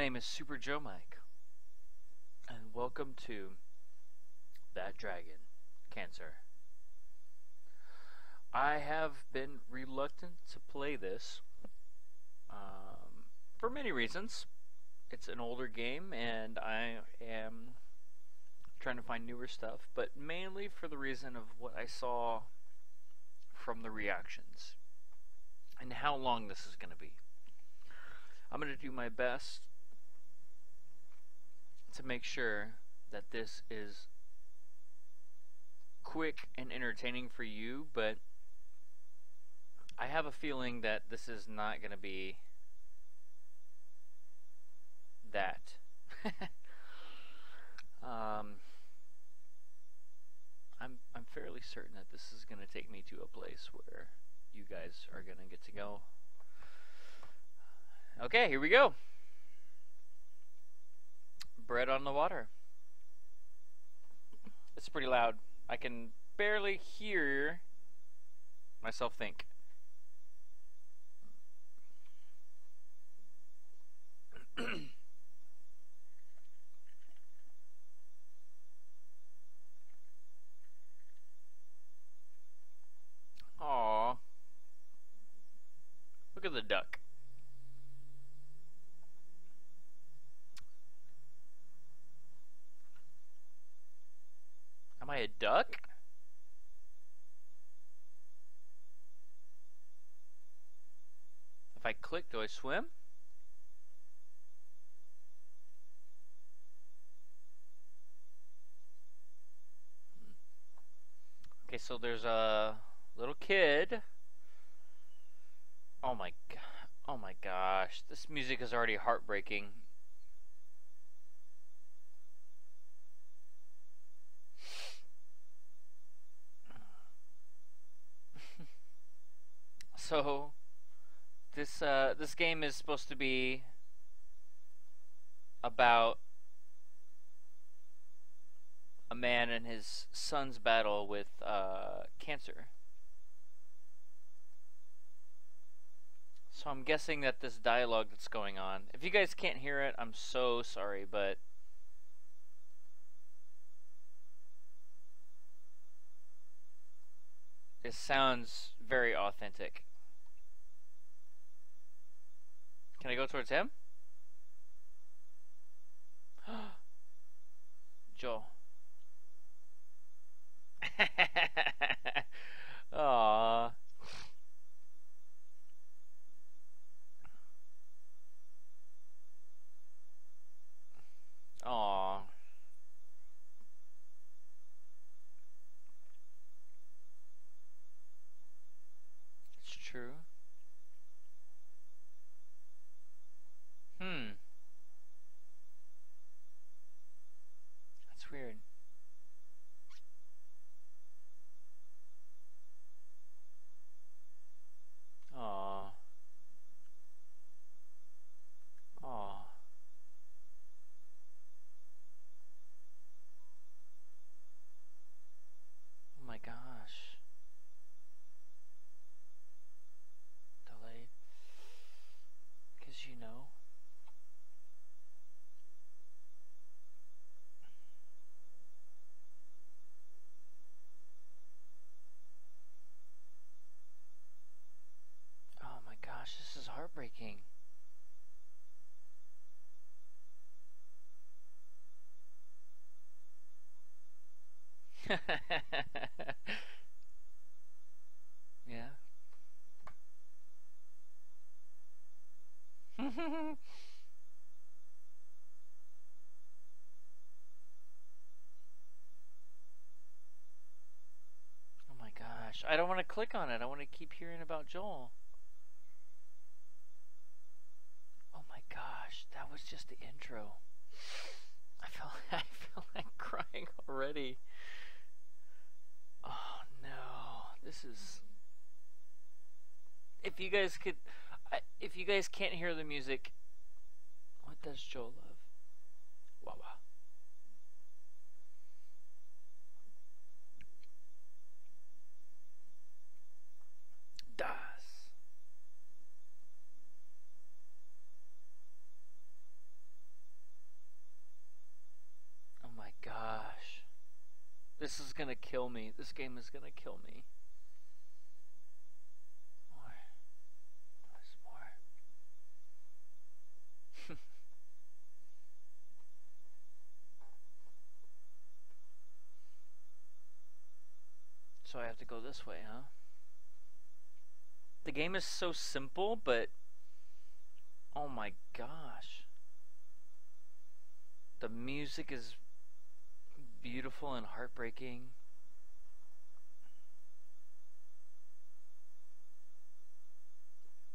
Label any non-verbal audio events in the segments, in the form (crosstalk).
name is Super Joe Mike, and welcome to That Dragon Cancer. I have been reluctant to play this um, for many reasons. It's an older game, and I am trying to find newer stuff, but mainly for the reason of what I saw from the reactions and how long this is going to be. I'm going to do my best to make sure that this is quick and entertaining for you, but I have a feeling that this is not going to be that. (laughs) um, I'm I'm fairly certain that this is going to take me to a place where you guys are going to get to go. Okay, here we go. Bread on the water. It's pretty loud. I can barely hear myself think. (coughs) Aww. Look at the duck. Am I a duck? If I click, do I swim? Okay, so there's a little kid. Oh my god. Oh my gosh. This music is already heartbreaking. So this uh this game is supposed to be about a man and his son's battle with uh, cancer. So I'm guessing that this dialogue that's going on, if you guys can't hear it, I'm so sorry, but it sounds very authentic. Can I go towards him? (gasps) Joel. (laughs) Aww. Aww. It's true. Hmm. That's weird. Aw. Aw. Oh my gosh. Delayed. Because you know. Oh my gosh, this is heartbreaking. (laughs) yeah. (laughs) oh my gosh. I don't want to click on it. I want to keep hearing about Joel. you guys could, if you guys can't hear the music, what does Joe love? Wawa. Das. Oh my gosh. This is gonna kill me. This game is gonna kill me. This way, huh? The game is so simple, but oh my gosh. The music is beautiful and heartbreaking.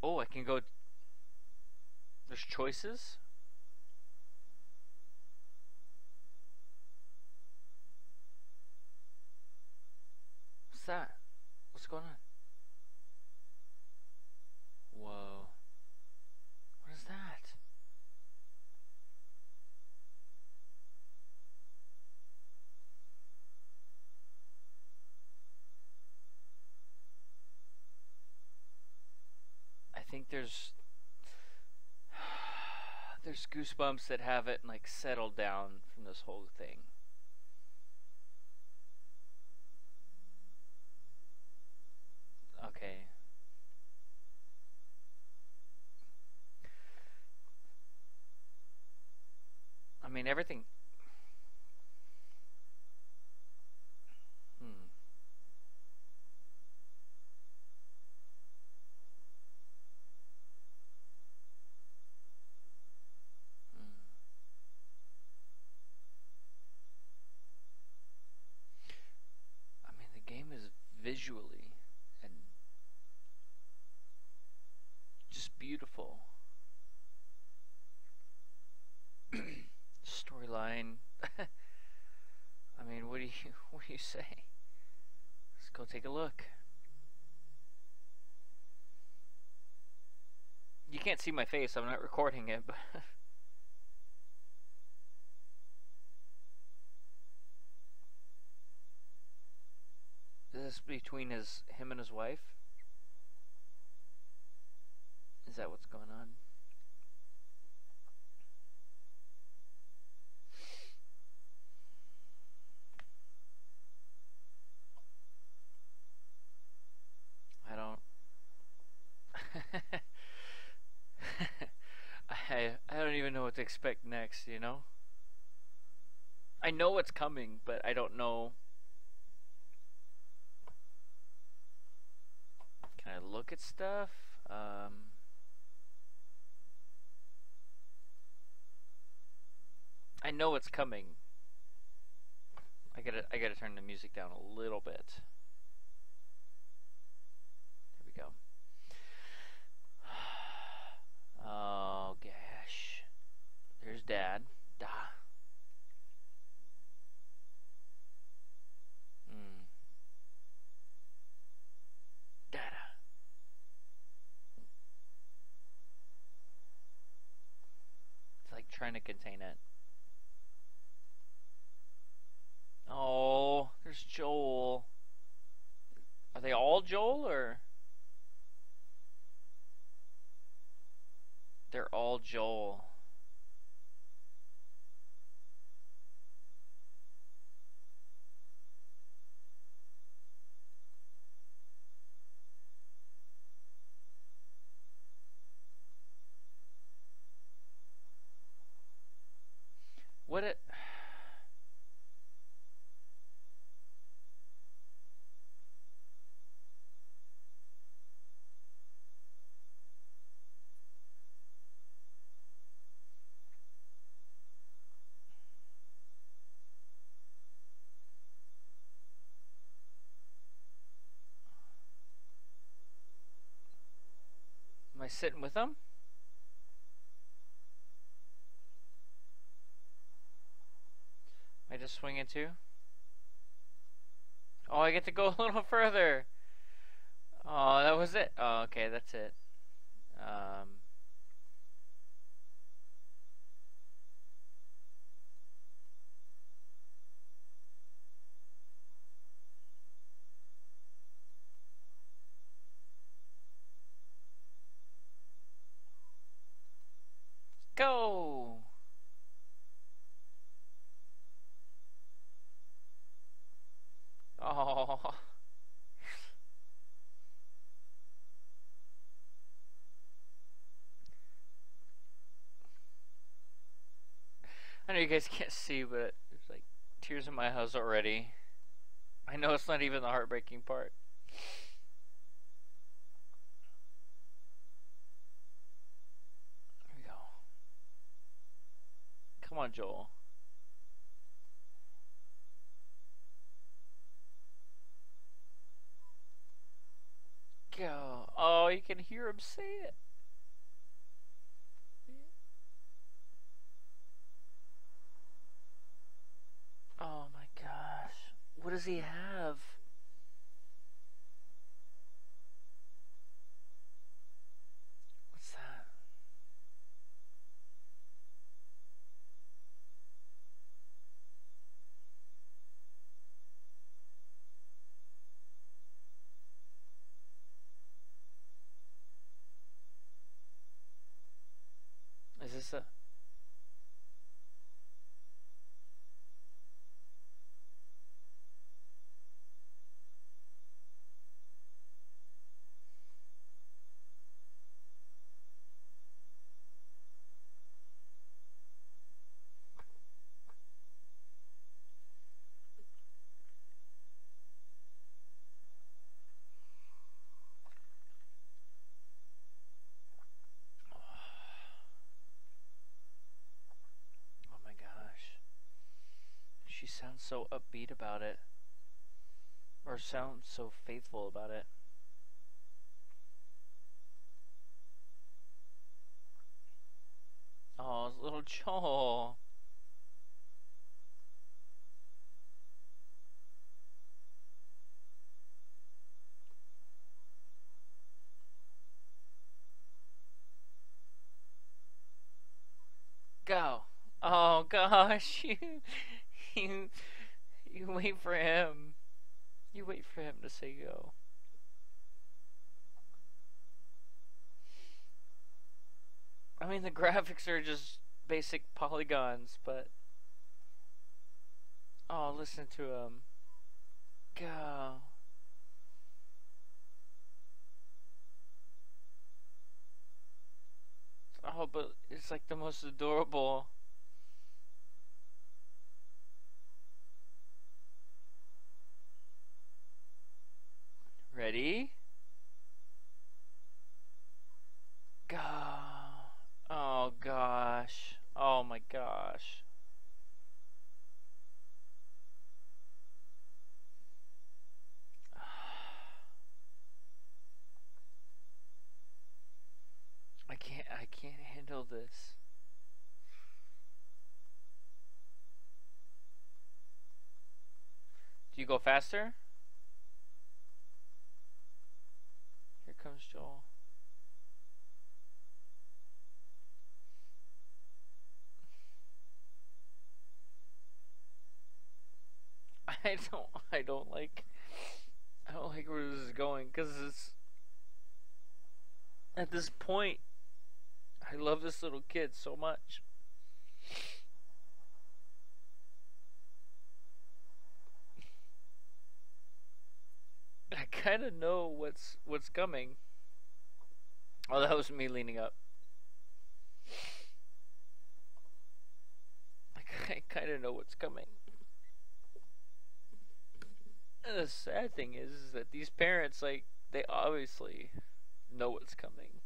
Oh, I can go. There's choices. That? What's going on? Whoa. What is that? I think there's (sighs) there's goosebumps that haven't like settled down from this whole thing. Okay. I mean everything Hmm. Hmm. I mean, the game is visually and just beautiful. Storyline. I mean, what do you what do you say? Let's go take a look. You can't see my face. I'm not recording it, but (laughs) Is this between his him and his wife? Is that what's going on? I don't I I don't even know what to expect next, you know? I know what's coming, but I don't know Can I look at stuff? Um, I know what's coming. I gotta I gotta turn the music down a little bit. There we go. Oh gosh. There's dad. Da. Mm. Dada. It's like trying to contain it. Oh, there's Joel. Are they all Joel or? They're all Joel. What it Am I sitting with them? I just swinging too? Oh, I get to go a (laughs) little further. Oh, that was it. Oh, okay, that's it. Um, go. Oh. I know you guys can't see, but there's like tears in my eyes already. I know it's not even the heartbreaking part. Here we go. Come on, Joel. Go. Oh, you can hear him say it. Oh my gosh. What does he have? What's that? Is this a Oh my gosh. She sounds so upbeat about it. Or sounds so faithful about it. Oh, little (laughs) Joel. Go. Oh (laughs) gosh, (laughs) (laughs) you, you, wait for him. You wait for him to say go. I mean, the graphics are just basic polygons, but oh, listen to him. Go. Oh, but it's like the most adorable. Ready? Go. Oh gosh. Oh my gosh. (sighs) I can't I can't handle this. Do you go faster? Comes Joel. (laughs) I don't I don't like I don't like where this is going cuz it's at this point I love this little kid so much. (laughs) I kind of know what's what's coming. Oh, that was me leaning up. (laughs) I kind of know what's coming. And the sad thing is, is that these parents, like, they obviously know what's coming.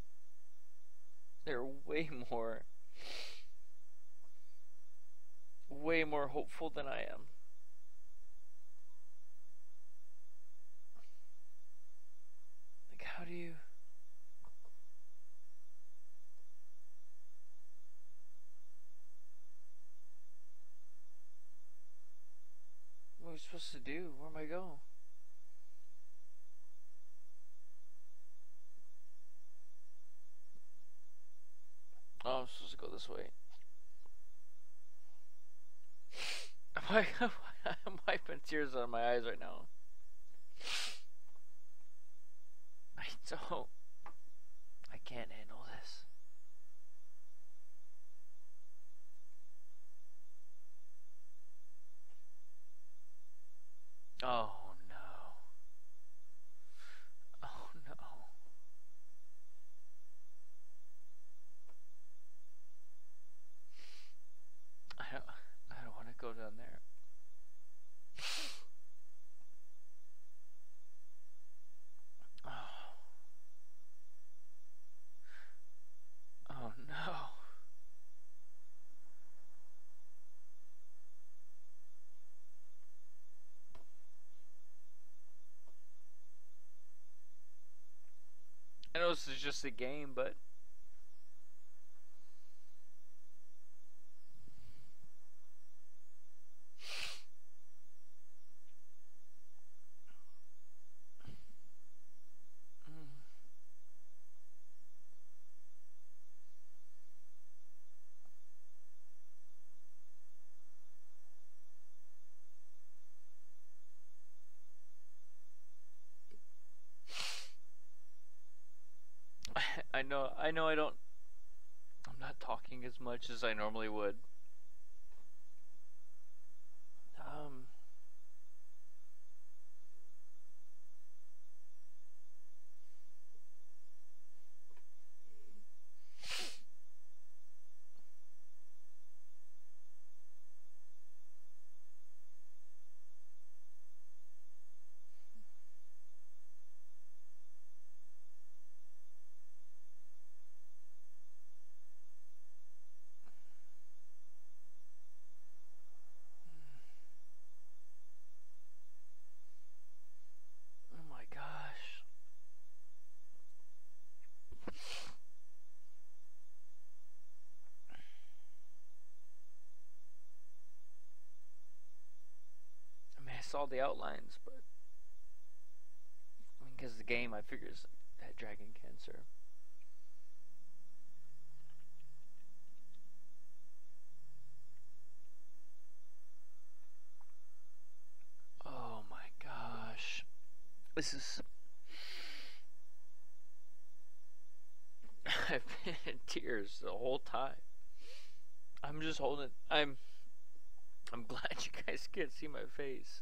They're way more, way more hopeful than I am. How do you. What am I supposed to do? Where am I going? Oh, I'm supposed to go this way. (laughs) I'm (laughs) wiping tears out of my eyes right now. I don't. I can't handle this. Oh no. know this is just a game, but I know I know I don't I'm not talking as much as I normally would. Um Oh my gosh. I mean, I saw the outlines, but I mean, because the game, I figured it's had dragon cancer. Oh my gosh. This is. (laughs) I've been in tears the whole time. I'm just holding. I'm. I'm (laughs) glad you guys can't see my face.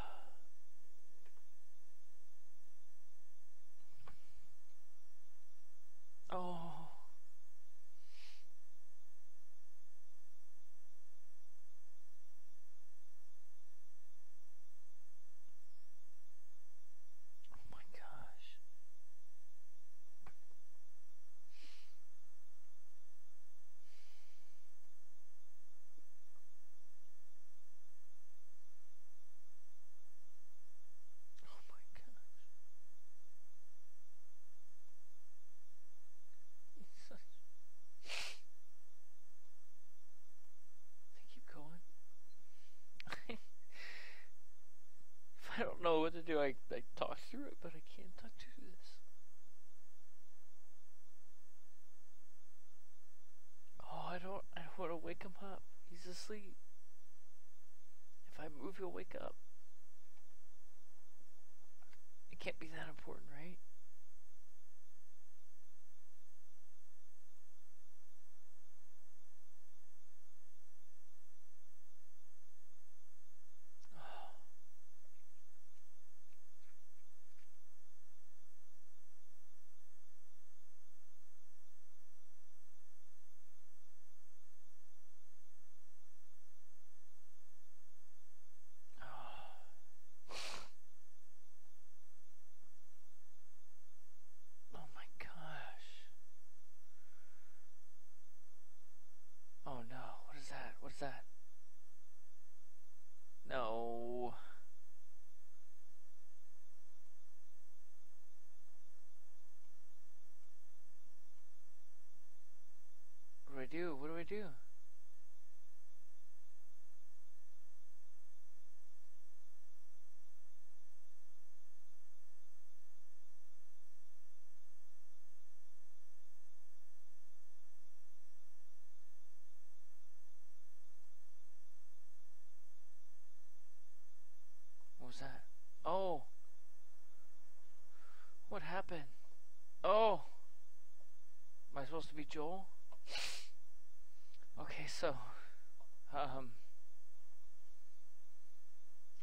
He's asleep. If I move, he'll wake up. It can't be that important, right? Oh my gosh. Oh no, what is that? What is that? No. What do I do? What do I do? What was that? Oh. What happened? Oh. Am I supposed to be Joel? Okay, so um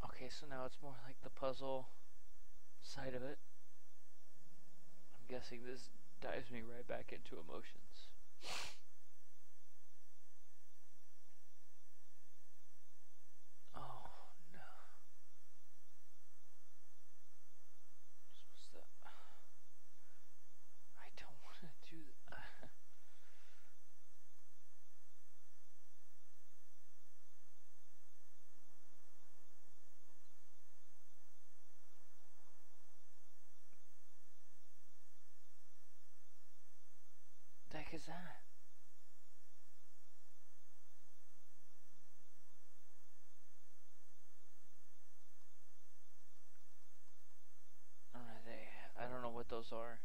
Okay, so now it's more like the puzzle side of it. I'm guessing this dives me right back into emotions. Oh no. Supposed to I don't want to do that. that? I don't know, they, I don't know what those are.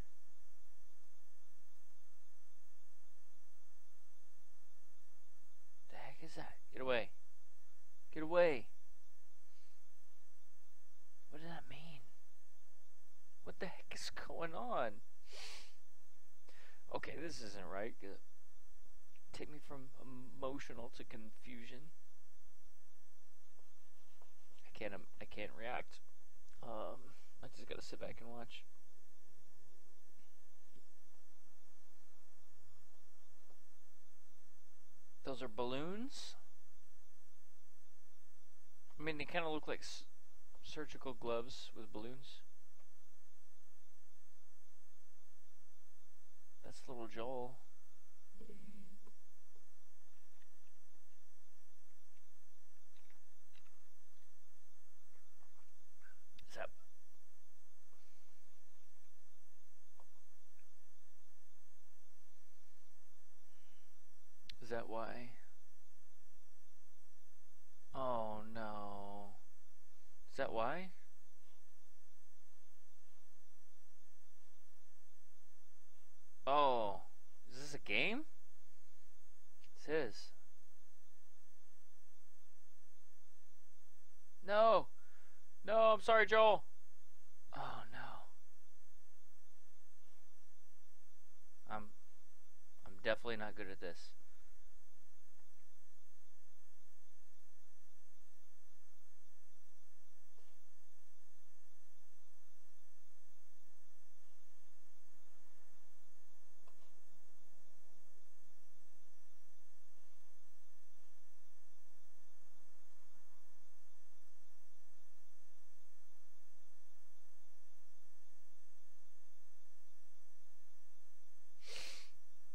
The heck is that? Get away. Get away. What does that mean? What the heck is going on? Okay, this isn't right. G- Take me from emotional to confusion. I can't. um, I can't react. Um, I just gotta sit back and watch. Those are balloons. I mean, they kind of look like surgical gloves with balloons. That's little Joel. Is that Is that why? Oh no. Is that why? Oh, is this a game? This is. No. Joel. Oh no. I'm I'm definitely not good at this.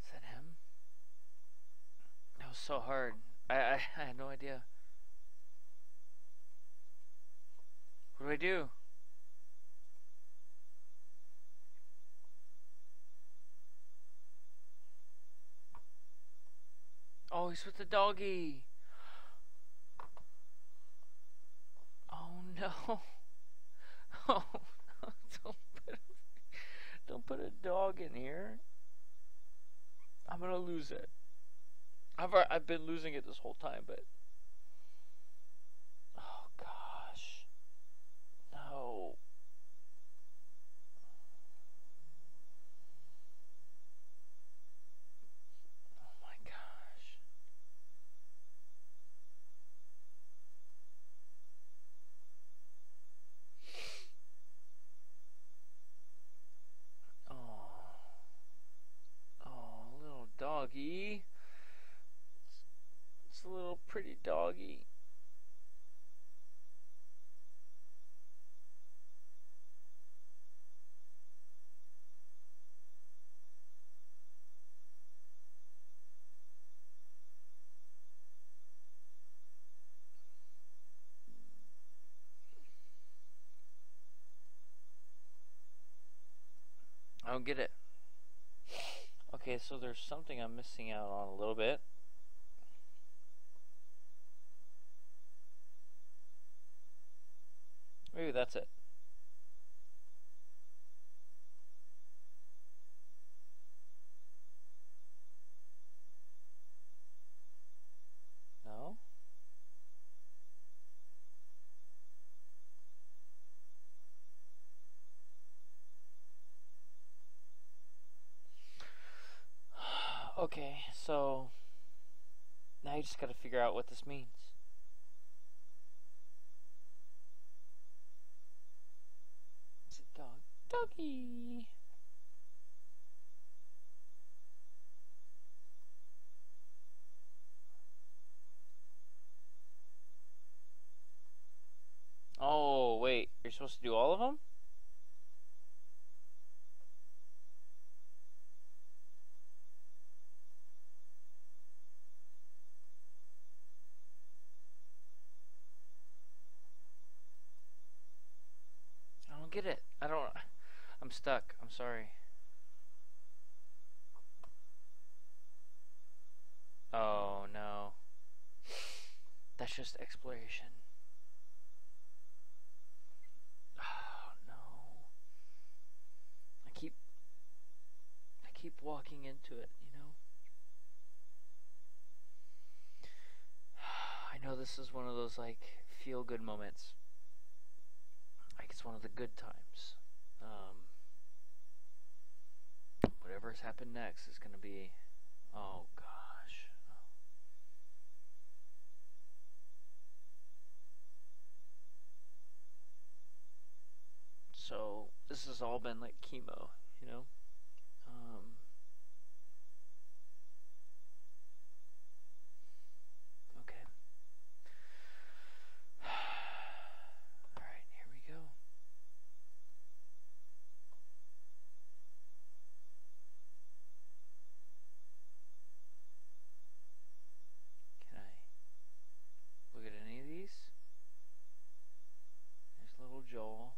Is that him? That was so hard. I, I, I had no idea. What do I do? He's with the doggy. Oh no. (laughs) Oh. Don't put a, don't put a dog in here. I'm gonna lose it. I've I've been losing it this whole time, but oh gosh, no. Oh my gosh. Oh, oh, little doggy. It's a little pretty doggy. I don't get it. Okay, so there's something I'm missing out on a little bit. Maybe that's it. No? okay, so you just gotta figure out what this means. It's a dog. Doggy! Oh, wait. You're supposed to do all of them? sorry. Oh no. That's just exploration. Oh no. I keep I keep walking into it, you know. (sighs) I know this is one of those like feel good moments. Like it's one of the good times. Um whatever's happened next is gonna be oh gosh. So this has all been like chemo, you know. Um, okay. all right, here we go. Can I look at any of these? There's little Joel.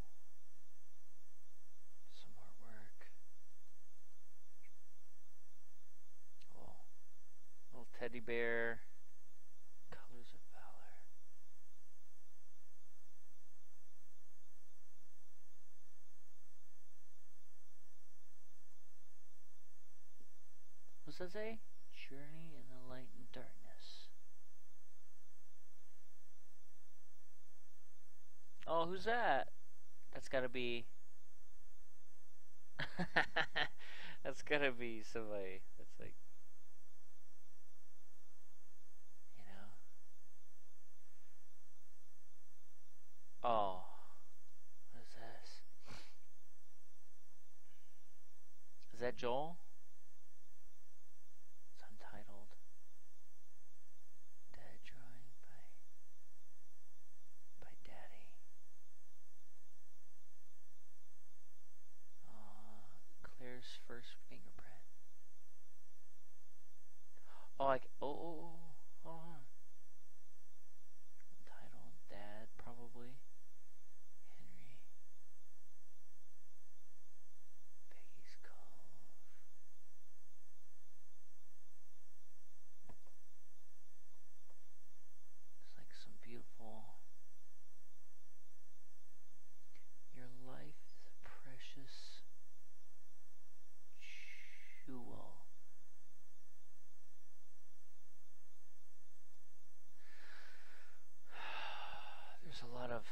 Some artwork. Little, little teddy bear. Colors of Valor. Say? Journey in the light and darkness. Oh, who's that? That's gotta be. (laughs) that's gotta be somebody that's like. You know? Oh. What is this? Is that Joel? It's untitled. Dad drawing by by Daddy. Uh, Claire's first fingerprint. Oh, like oh, oh, oh, hold on. Untitled Dad, probably. Henry. Peggy's Cove. It's like some beautiful. Your life is a precious jewel. There's a lot of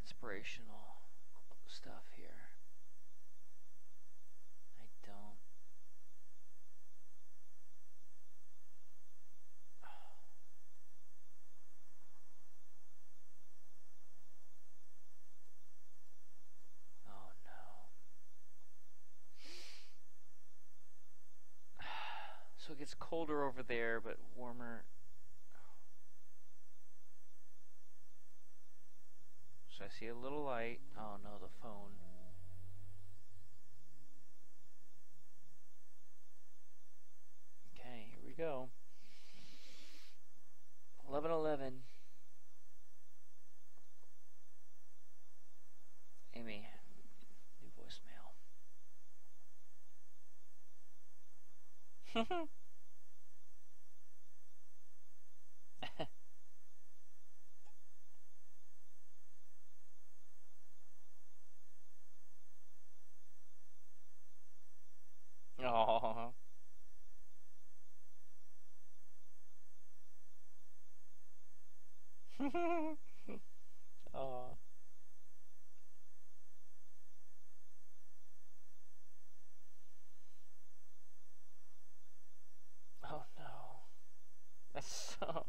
inspirational stuff here. I don't. Oh no. So it gets colder over there, but warmer. So I see a little light. Oh no, the phone. Okay, here we go. 1111. Amy, new voicemail. Oh. oh. Oh no. That's so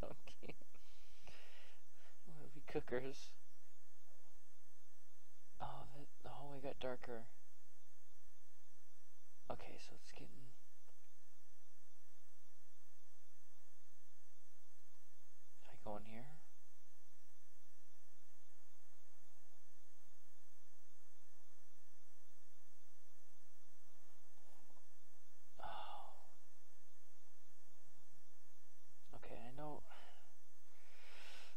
so cute. Movie cookers. Oh, the, the hallway got darker. Okay, so it's getting. Can I go in here? Oh. Okay, I know.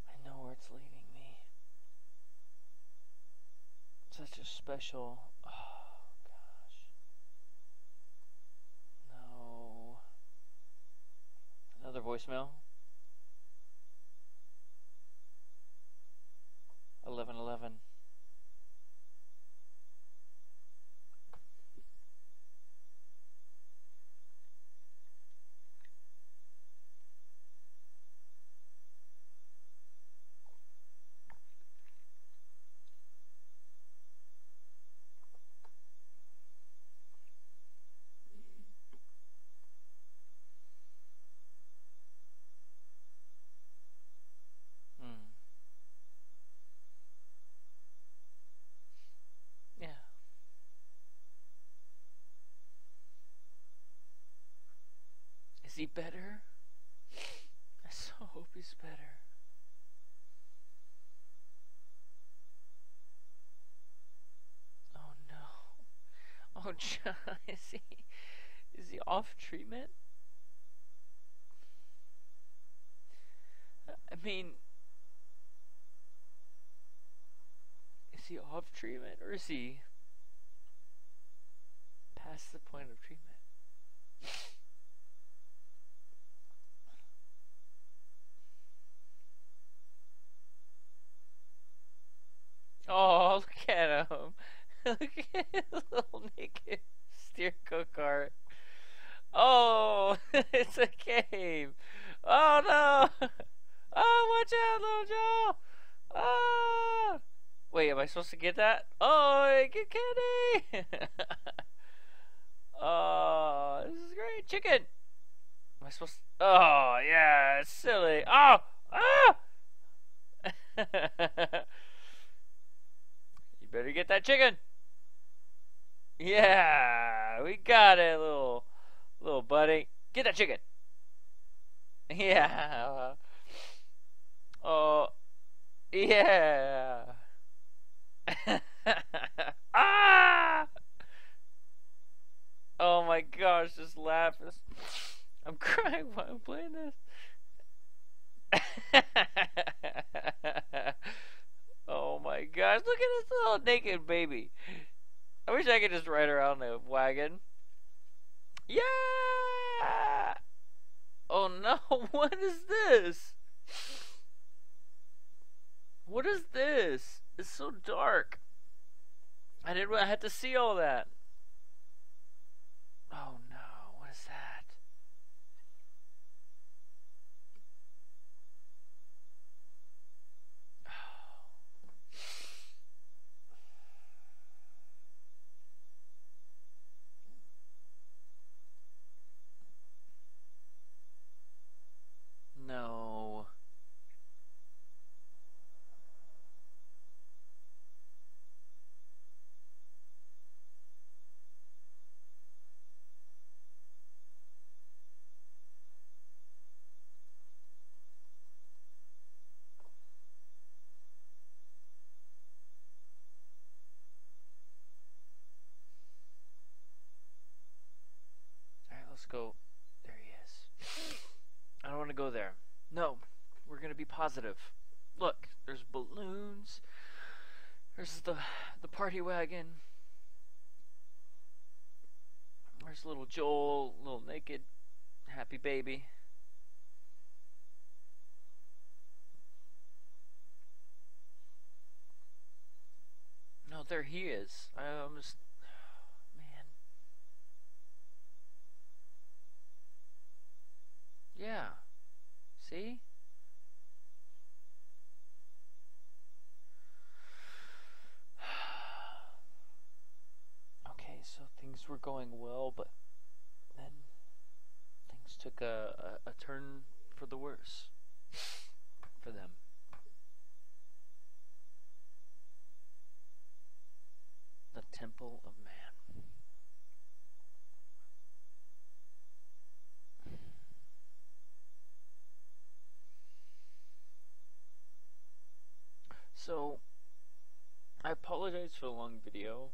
I know where it's leading me. Such a special. Oh gosh. No. Another voicemail. Eleven eleven. Hmm. Yeah. Is he better? I so hope he's better. Oh (laughs) is he is he off treatment? I mean is he off treatment or is he past the point of treatment? Oh, look at him. look at his little naked kart. Oh, (laughs) it's a cave. Oh no. (laughs) Oh, watch out, little Joel. Ah. Wait, am I supposed to get that? Oh, get candy. (laughs) oh, this is great. Chicken. Am I supposed to? Oh, yeah, it's silly. Oh, ah. you better get that chicken. Yeah, (laughs) we got it, little, little buddy. Get that chicken. (laughs) Yeah. Oh, yeah. (laughs) ah! Oh my gosh, this laugh is. I'm crying while I'm playing this. oh my gosh, look at this little naked baby. I wish I could just ride around the wagon. Yeah! Oh no, (laughs) what is this? What is this? It's so dark. I didn't I had to see all that. Oh no, what is that? No. Alright, let's go. There he is. I don't want to go there. No, we're going to be positive. Look, there's balloons. There's the the party wagon. There's little Joel, little naked happy baby. No, there he is. Just man. Yeah. See? okay, so things were going well, but then things took a, a, a turn for the worse (laughs) for them. The Temple of Man. So, I apologize for the long video.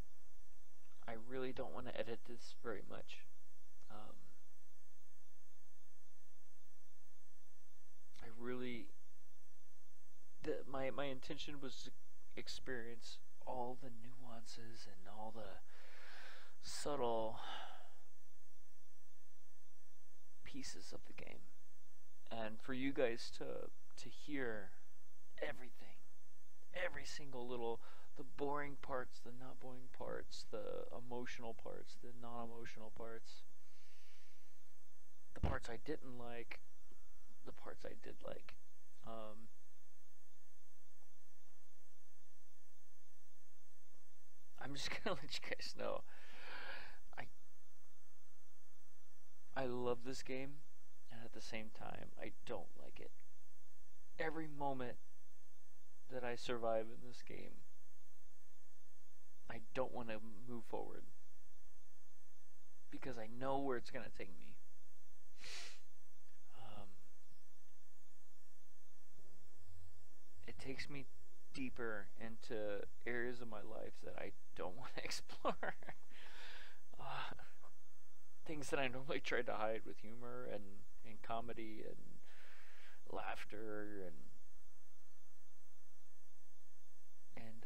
I really don't want to edit this very much. Um, I really, the, my my intention was to experience all the nuances and all the subtle pieces of the game. and for you guys to to hear everything, every single little the boring parts, the not boring parts, the emotional parts, the non-emotional parts, the parts I didn't like, the parts I did like. Um, I'm just (laughs) gonna let you guys know. I I love this game, and at the same time, I don't like it. Every moment that I survive in this game, I don't want to move forward because I know where it's gonna take me. Um, it takes me deeper into areas of my life that I don't (laughs) want to explore. uh, things that I normally try to hide with humor and, and comedy and laughter and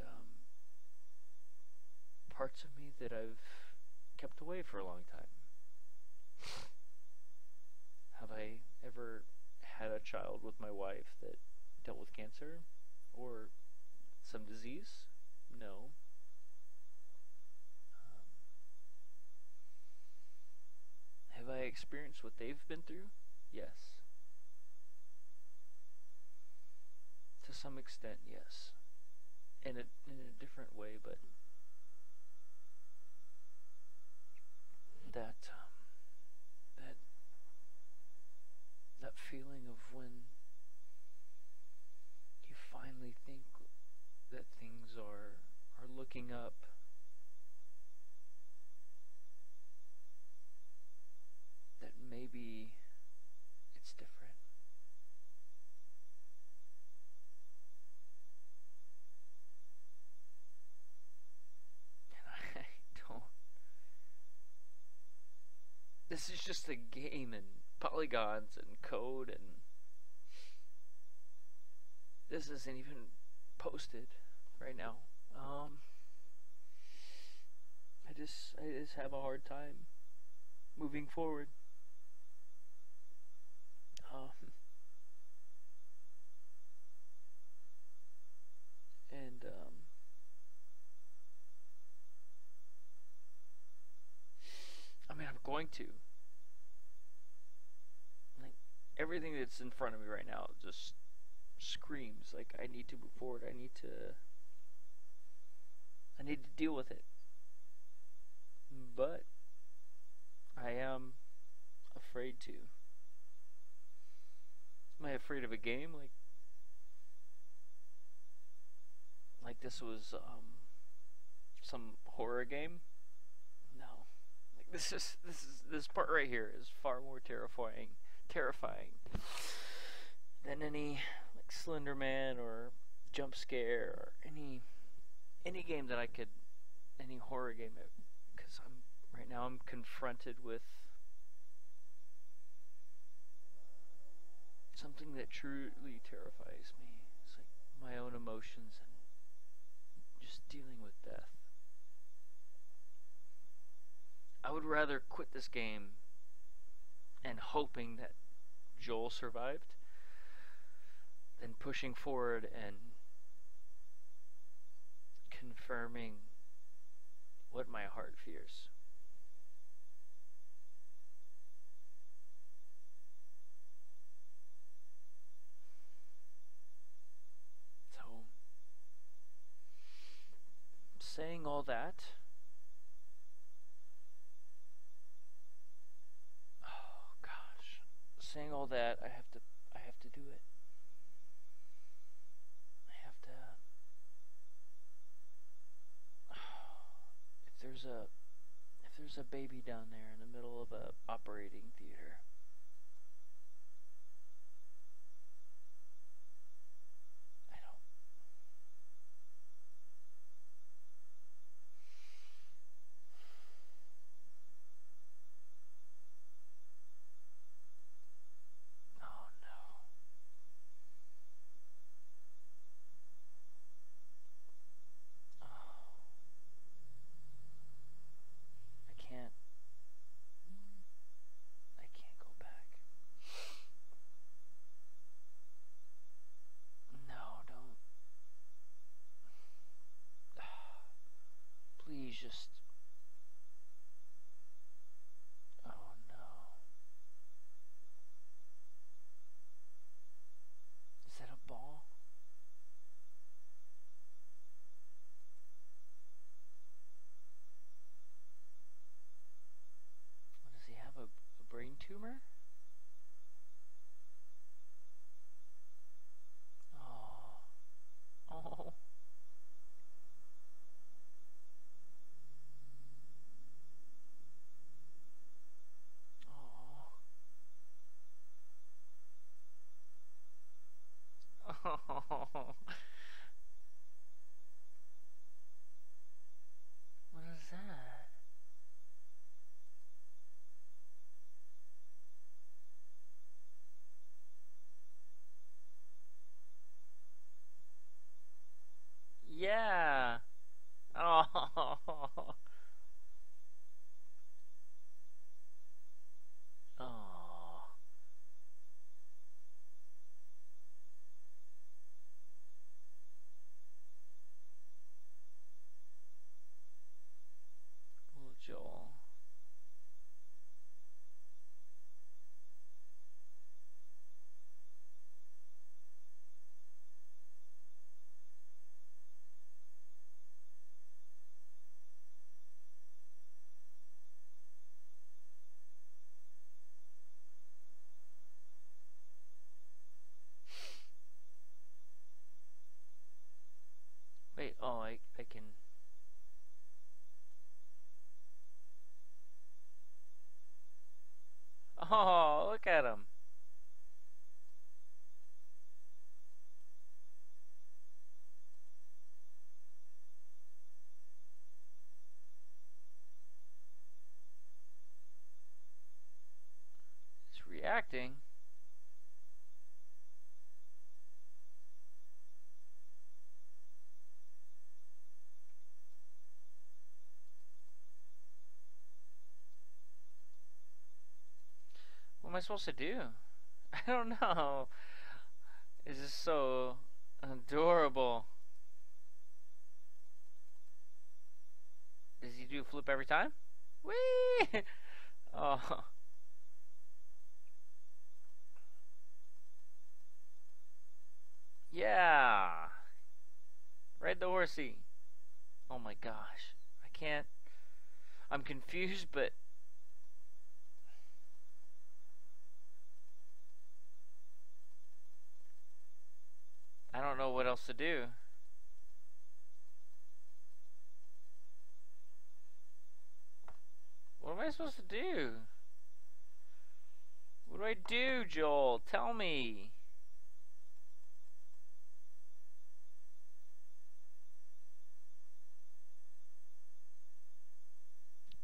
um, parts of me that I've kept away for a long time. Have I ever had a child with my wife that dealt with cancer or some disease? No. Um, have I experienced what they've been through? Yes. To some extent, yes. In a, in a different way, but that um, that that feeling of when you finally think that things are are looking up. That maybe it's different and I don't this is just a game and polygons and code and this isn't even posted right now. Um, I just I just have a hard time moving forward. Um, and um, I mean, I'm going to. Everything that's in front of me right now just screams like I need to move forward. I need to I need to deal with it. But I am afraid to. Am I afraid of a game like like this was um some horror game? No. Like this is this is this part right here is far more terrifying terrifying than any like Slender Man or jump scare or any any game that I could any horror game because I'm right now I'm confronted with something that truly terrifies me. It's like my own emotions and just dealing with death. I would rather quit this game and hoping that Joel survived than pushing forward and confirming what my heart fears. So, saying all that, oh gosh, saying all that, I have to, I have to do it. I have to. If there's a, if there's a baby down there in the middle of a operating theater. I supposed to do? (laughs) I don't know. It's just so adorable. Does he do a flip every time? Whee! (laughs) Oh. Yeah. Ride the horsey. Oh my gosh. I can't. I'm confused, but I don't know what else to do. What am I supposed to do? What do I do, Joel? Tell me.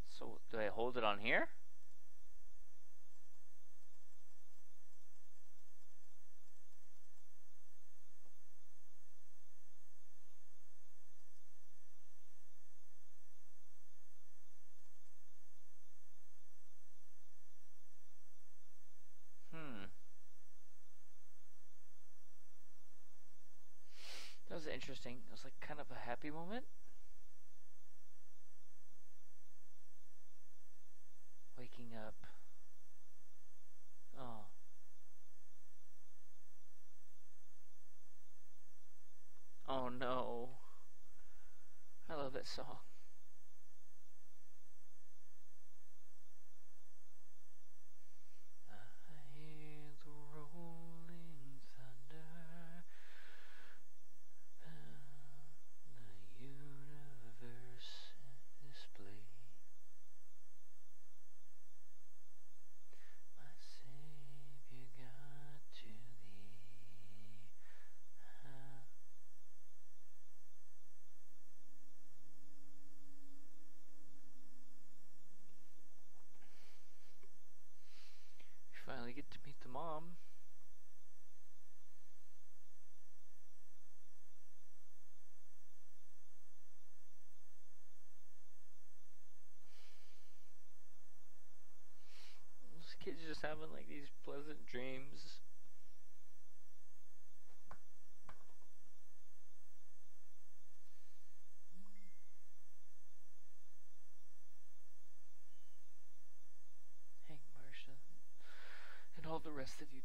So, do I hold it on here? Hmm. That was interesting. It was like kind of a happy moment. Waking up. Oh. Oh no. I love that song. rest of you.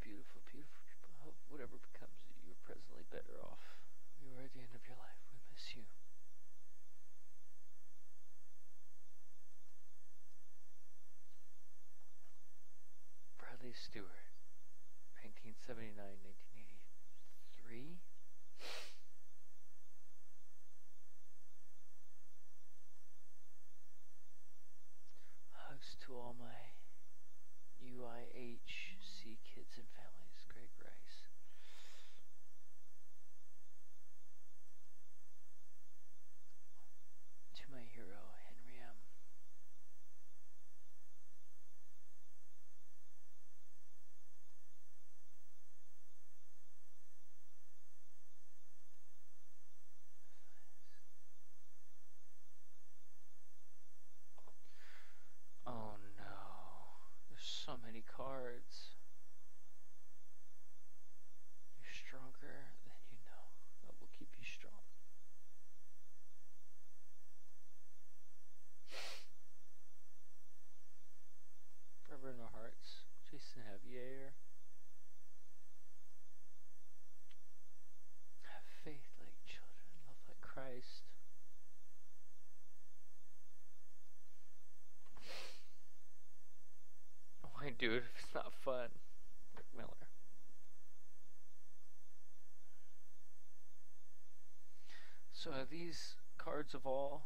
So are these cards of all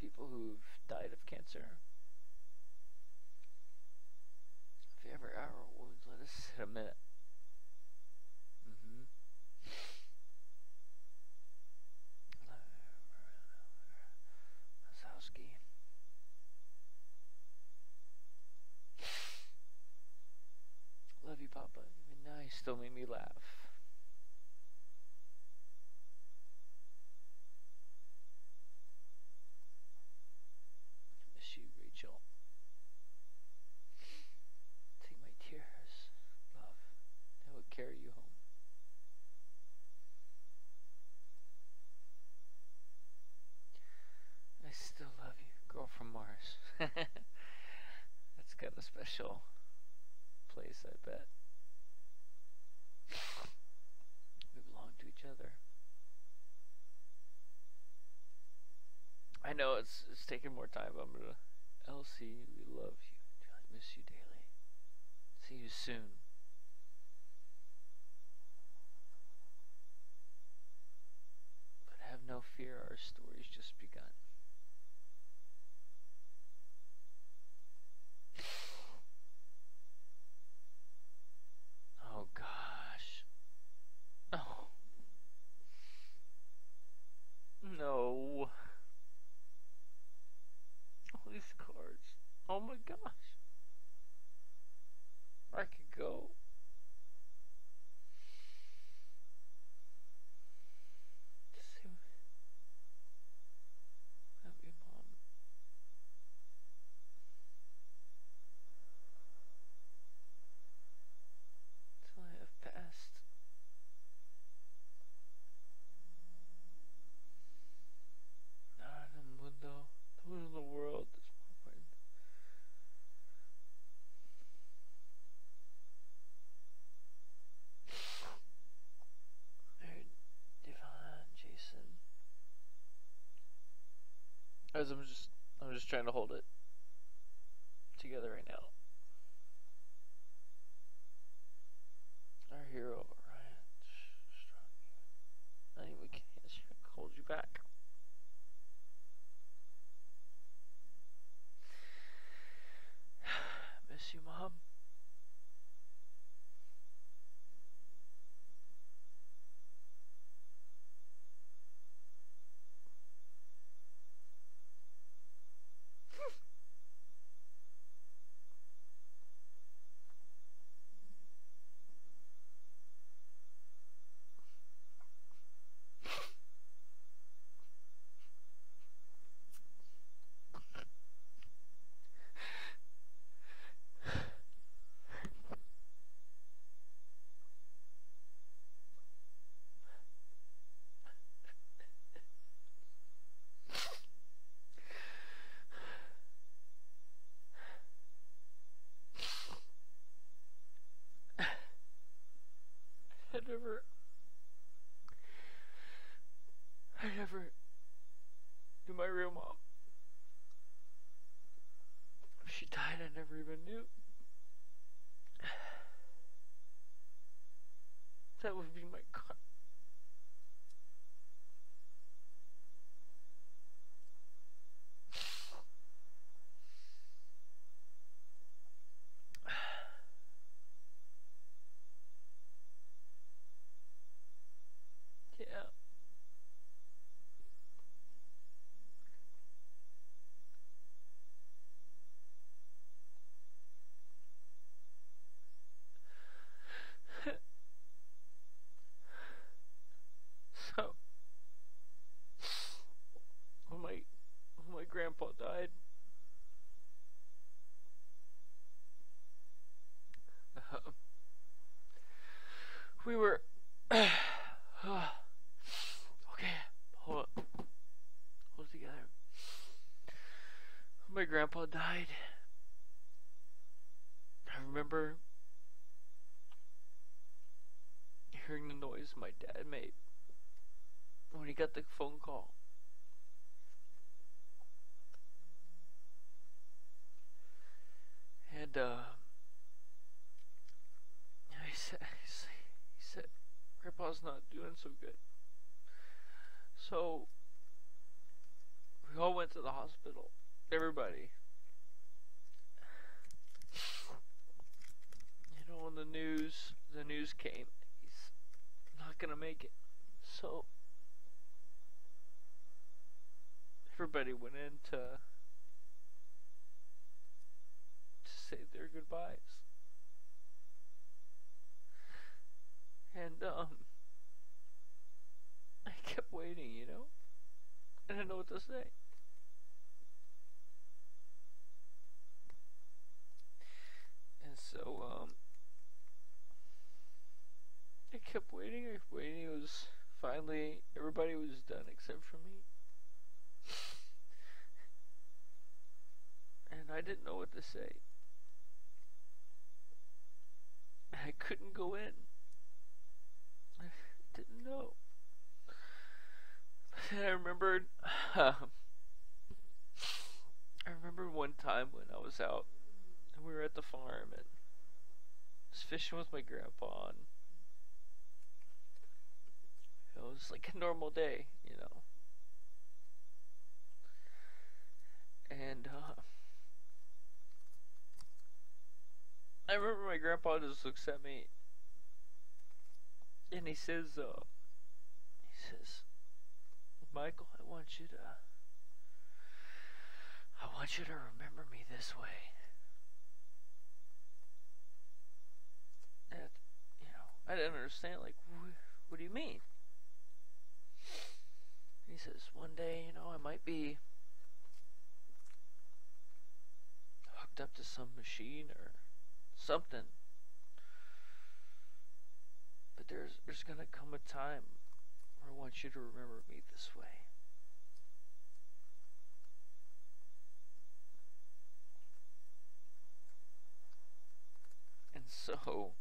people who've died of cancer? If you ever are, would let us (laughs) sit a minute. it's, it's taking more time, but I'm gonna. Elsie, we love you. I miss you daily. See you soon. But have no fear, our story's just begun. trying to hold it. So good. So we all went to the hospital. Everybody. You know, when the news, the news came, he's not gonna make it. So everybody went in to to say their goodbyes. And um I kept waiting, you know? I didn't know what to say. And so um I kept waiting, I kept waiting. It was finally everybody was done except for me. and I didn't know what to say. I couldn't go in. I didn't know. I remembered. Um, I remember one time when I was out and we were at the farm and I was fishing with my grandpa and it was like a normal day, you know. And uh, I remember my grandpa just looks at me and he says, uh, he says, Michael, I want you to, I want you to remember me this way. And, you know, I didn't understand, like, wh- what do you mean? He says, one day, you know, I might be hooked up to some machine or something. But there's there's gonna come a time where I want you to remember me this way. And so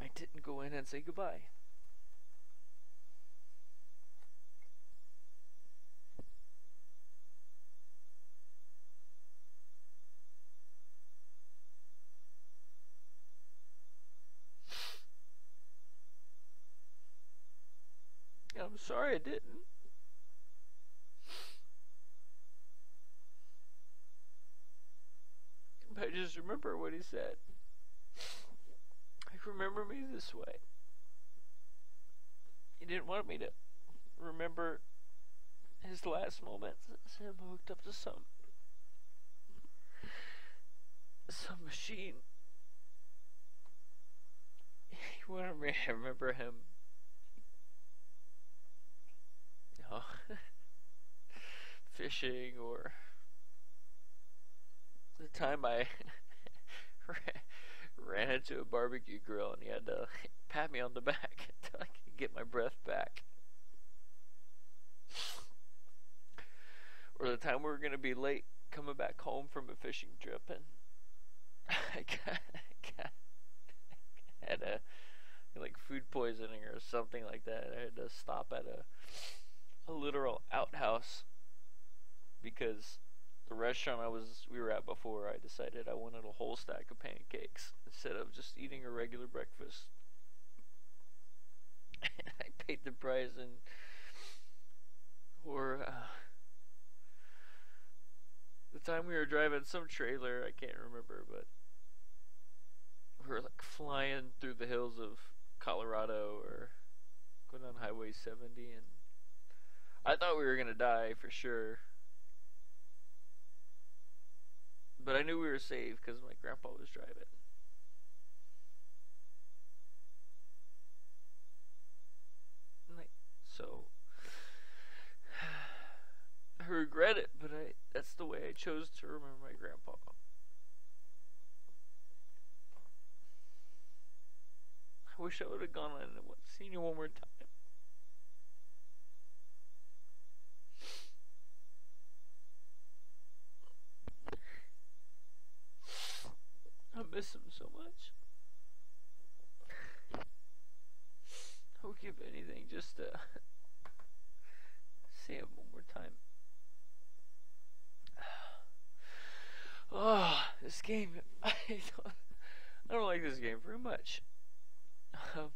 I didn't go in and say goodbye. I'm sorry I didn't. I just remember what he said. Remember me this way. He didn't want me to remember his last moments as him hooked up to some some machine. He wanted me to remember him know, (laughs) fishing or the time I (laughs) ran into a barbecue grill and he had to (laughs) pat me on the back (laughs) until I could get my breath back. Or the time we were going to be late coming back home from a fishing trip and (laughs) I got, got had a like food poisoning or something like that. I had to stop at a a literal outhouse because the restaurant I was we were at before I decided I wanted a whole stack of pancakes instead of just eating a regular breakfast. (laughs) I paid the price and or uh, the time we were driving some trailer, I can't remember, but we were like flying through the hills of Colorado or going on Highway 70 and I thought we were gonna die for sure. But I knew we were safe because my grandpa was driving. Like, so (sighs) I regret it, but I that's the way I chose to remember my grandpa. I wish I would have gone and seen you one more time. I miss him so much. I would give anything just to see him one more time. Oh, this game. (laughs) I don't, I don't like this game very much. Um,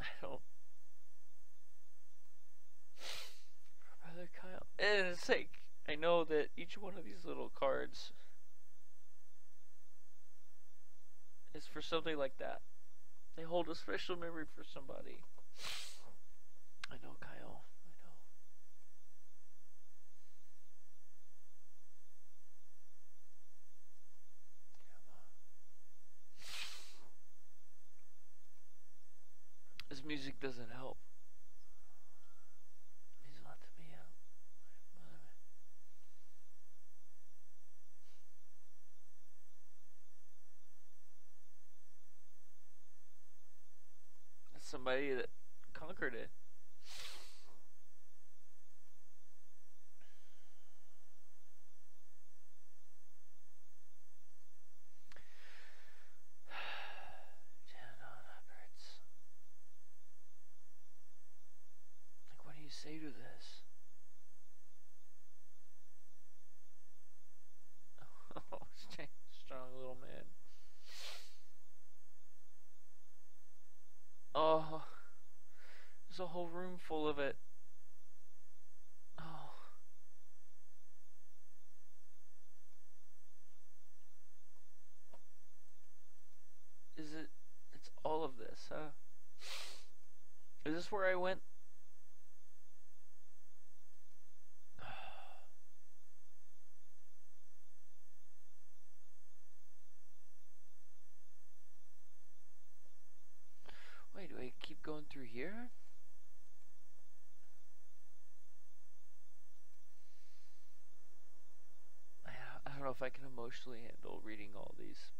I don't. Brother Kyle. And it's like, I know that each one of these little cards is for something like that. They hold a special memory for somebody. I know, Kyle. I know. This music doesn't help. It means a lot to me. I That's somebody that conquered it. Janon Roberts. Like, what do you say to this? Oh, strong little man. Oh, there's a whole room full of it. Oh. Is it? It's all of this, huh? Is this where I went? Wait, do I keep going through here? I, I don't know if I can emotionally handle reading all these.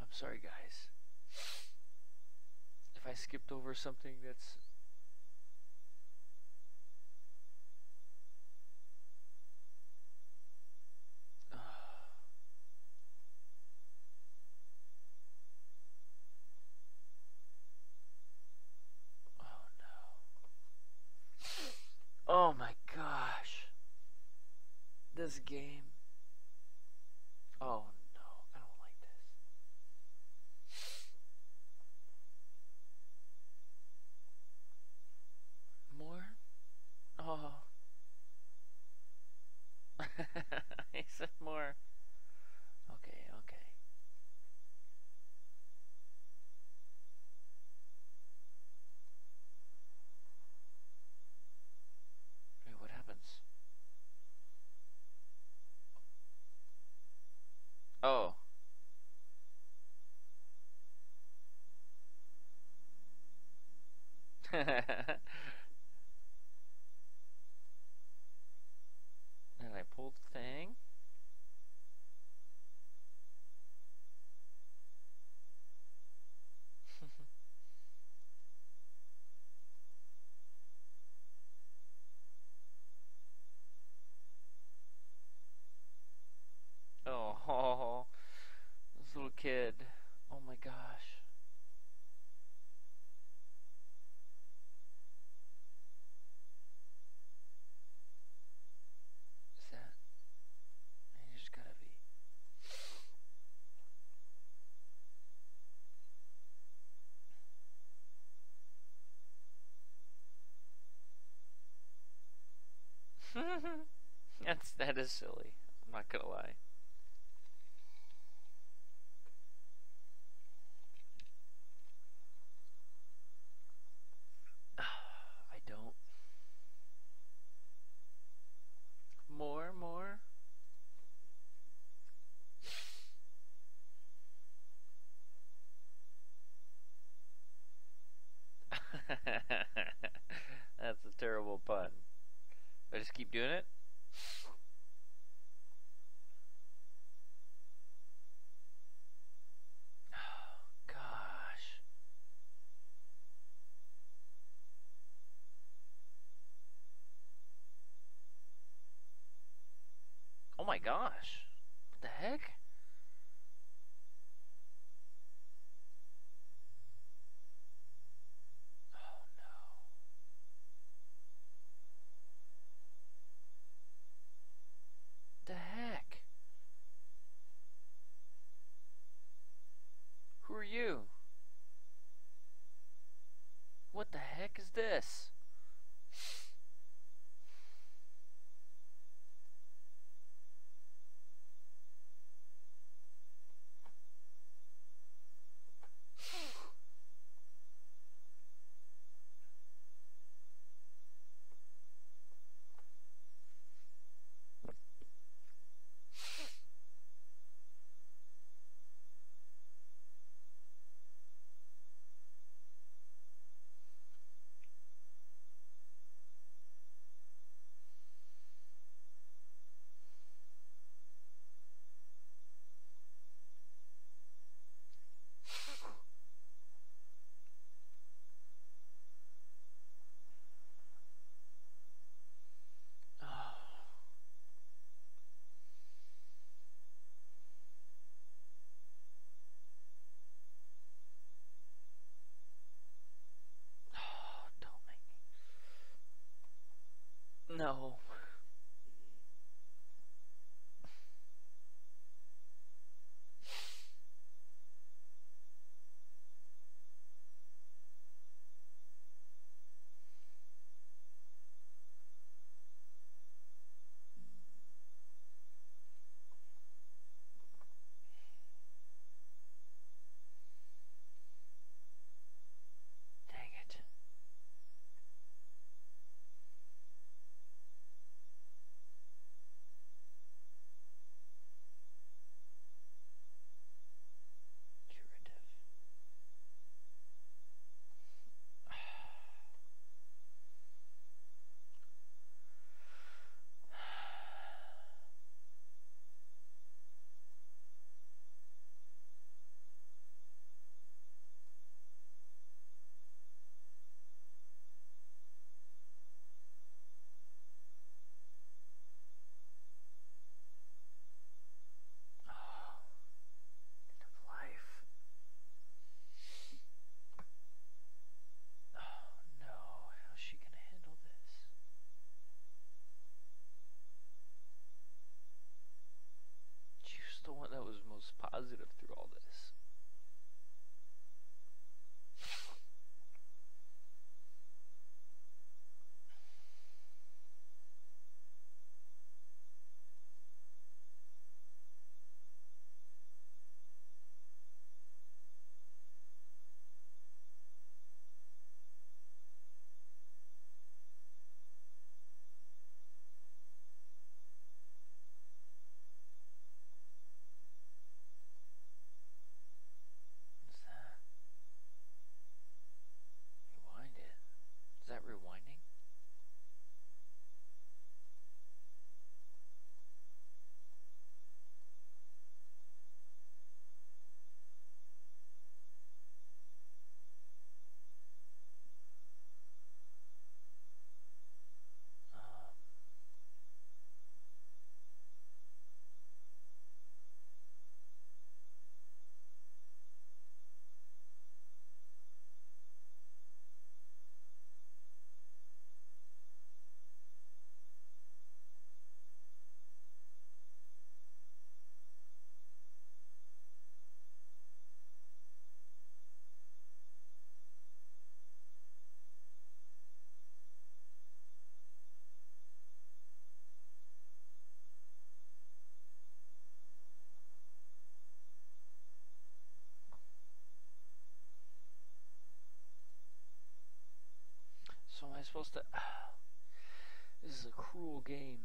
I'm sorry, guys. If I skipped over something that's. silly. I'm not gonna lie. my gosh. What the heck? Oh. Supposed to... (sighs) This is a cruel game.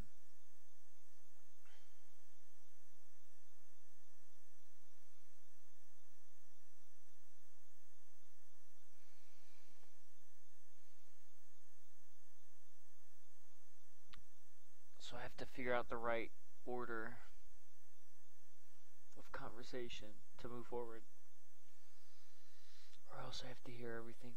So I have to figure out the right order of conversation to move forward. Or else I have to hear everything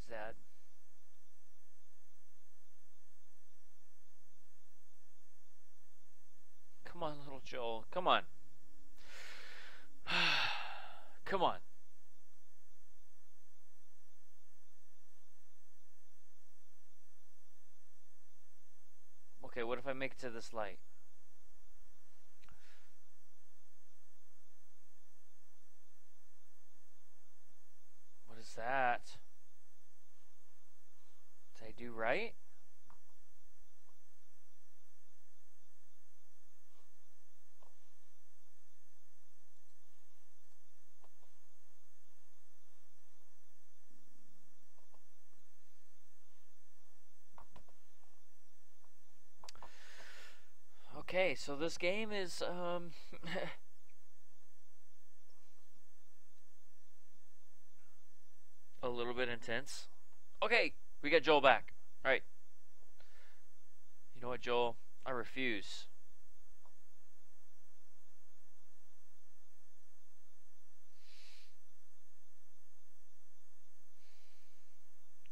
towards that. Come on, little Joel. Come on. (sighs) Come on. Okay, what if I make it to this light? What is that? Did I do right? Okay, so this game is um (laughs) a little bit intense. Okay, we got Joel back. All right. You know what, Joel? I refuse.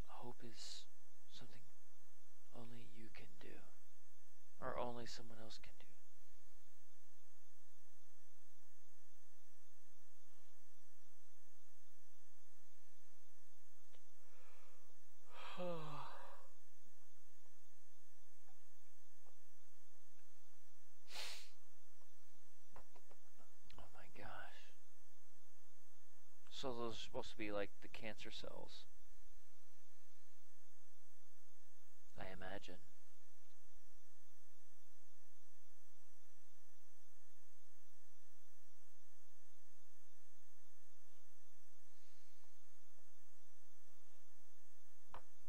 Hope is something only you can do, or only someone else can do. Supposed to be like the cancer cells. I imagine.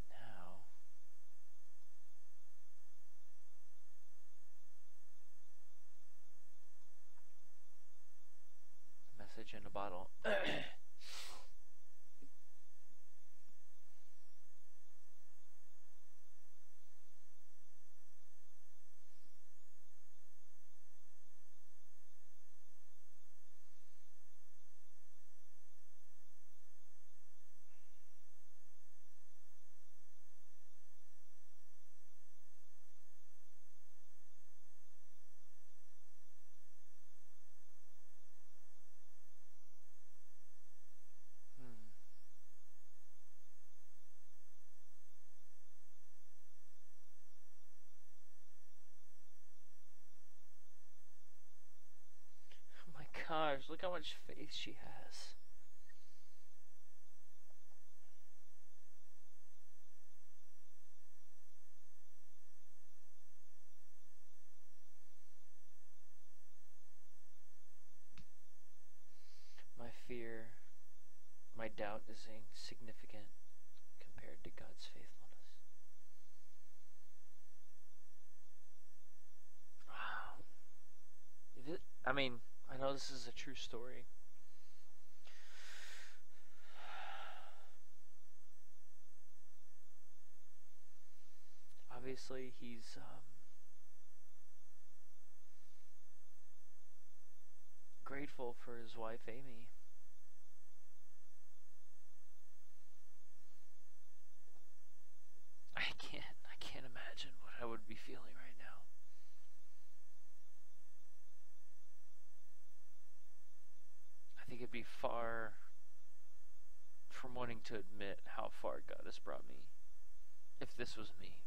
Now, message in a bottle. Hmm. Oh my gosh, look how much faith she has. My fear, my doubt is insignificant compared to God's faithfulness. I mean, know this is a true story. Obviously, he's um, grateful for his wife, Amy. I can't, I can't imagine what I would be feeling right now. I think it'd be far from wanting to admit how far God has brought me if this was me.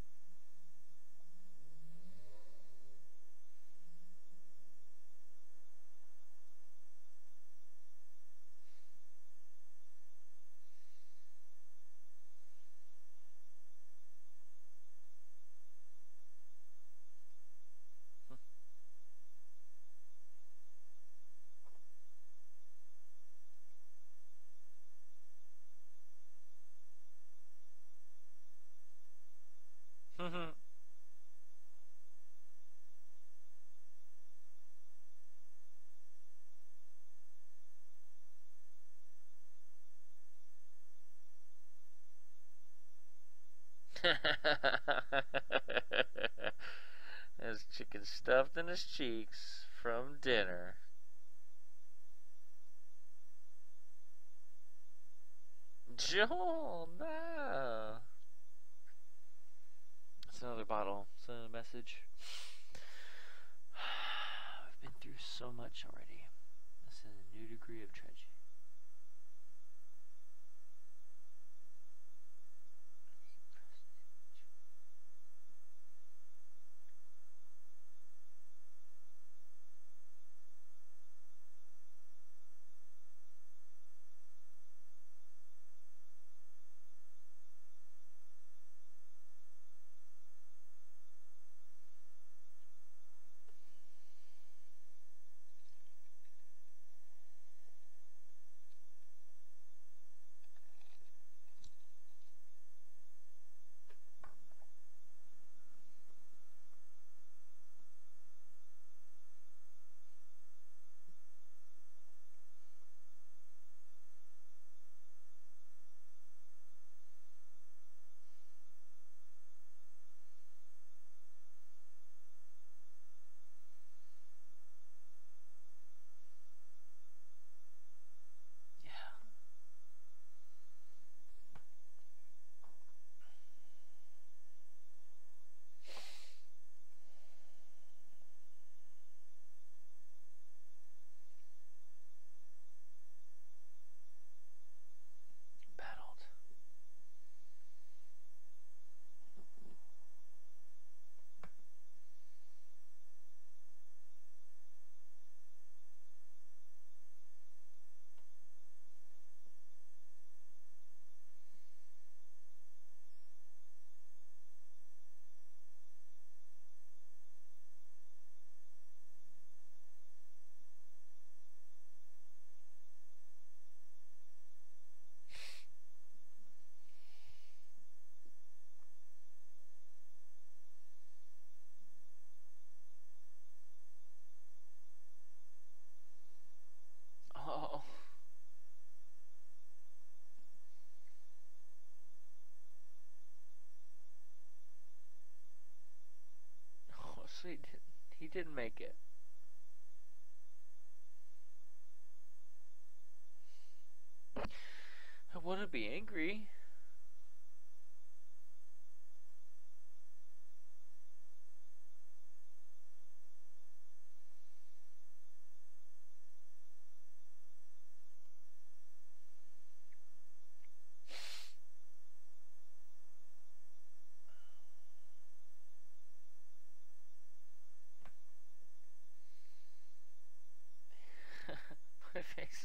Stuffed in his cheeks from dinner. Joel, no. That's another bottle. Send a message. (sighs) I've been through so much already. This is a new degree of tragedy.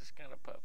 Is kind of puffy.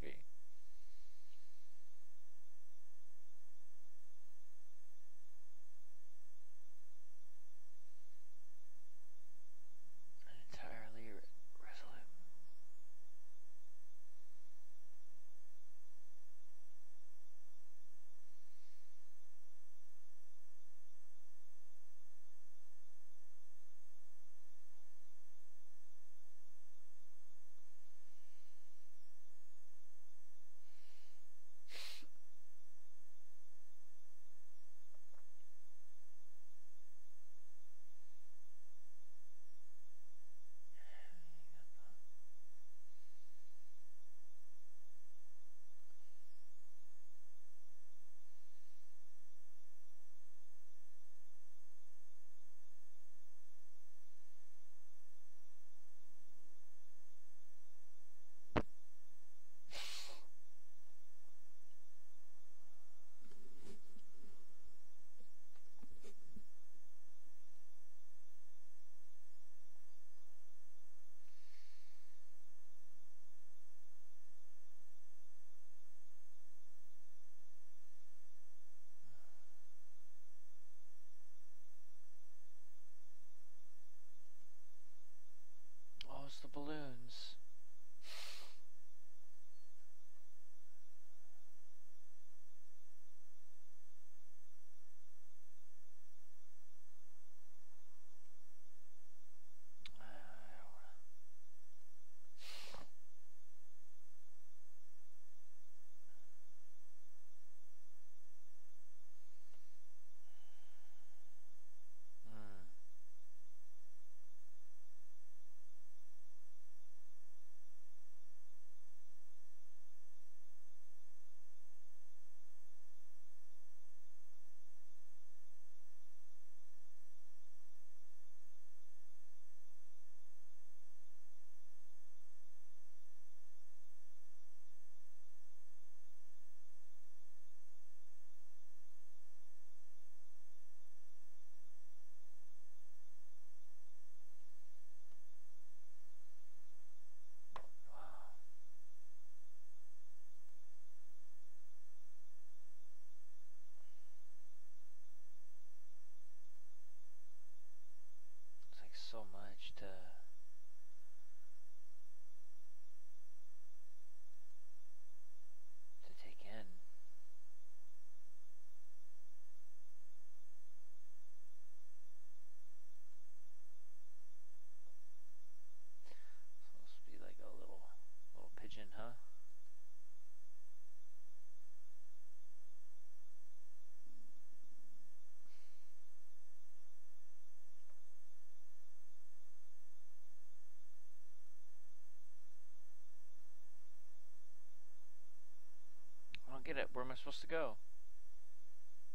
Where am I supposed to go?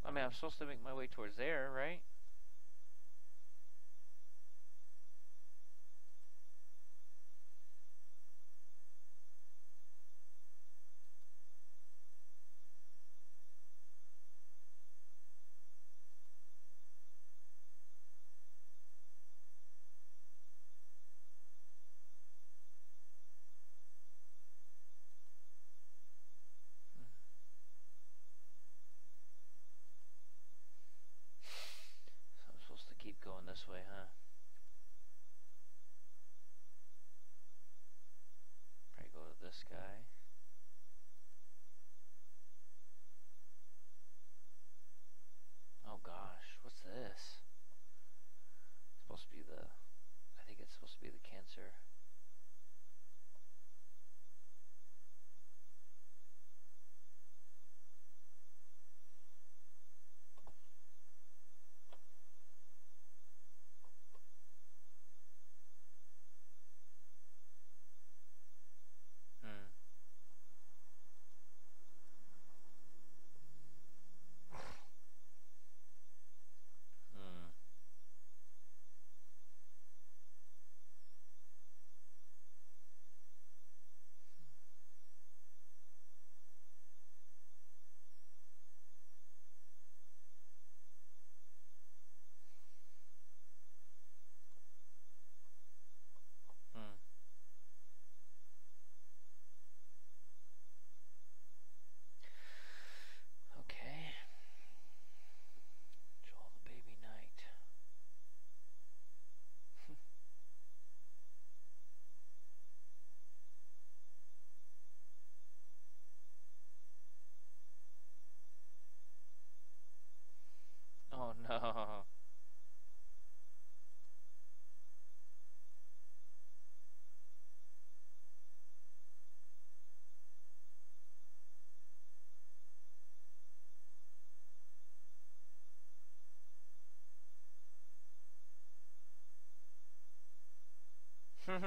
I mean, I'm supposed to make my way towards there, right?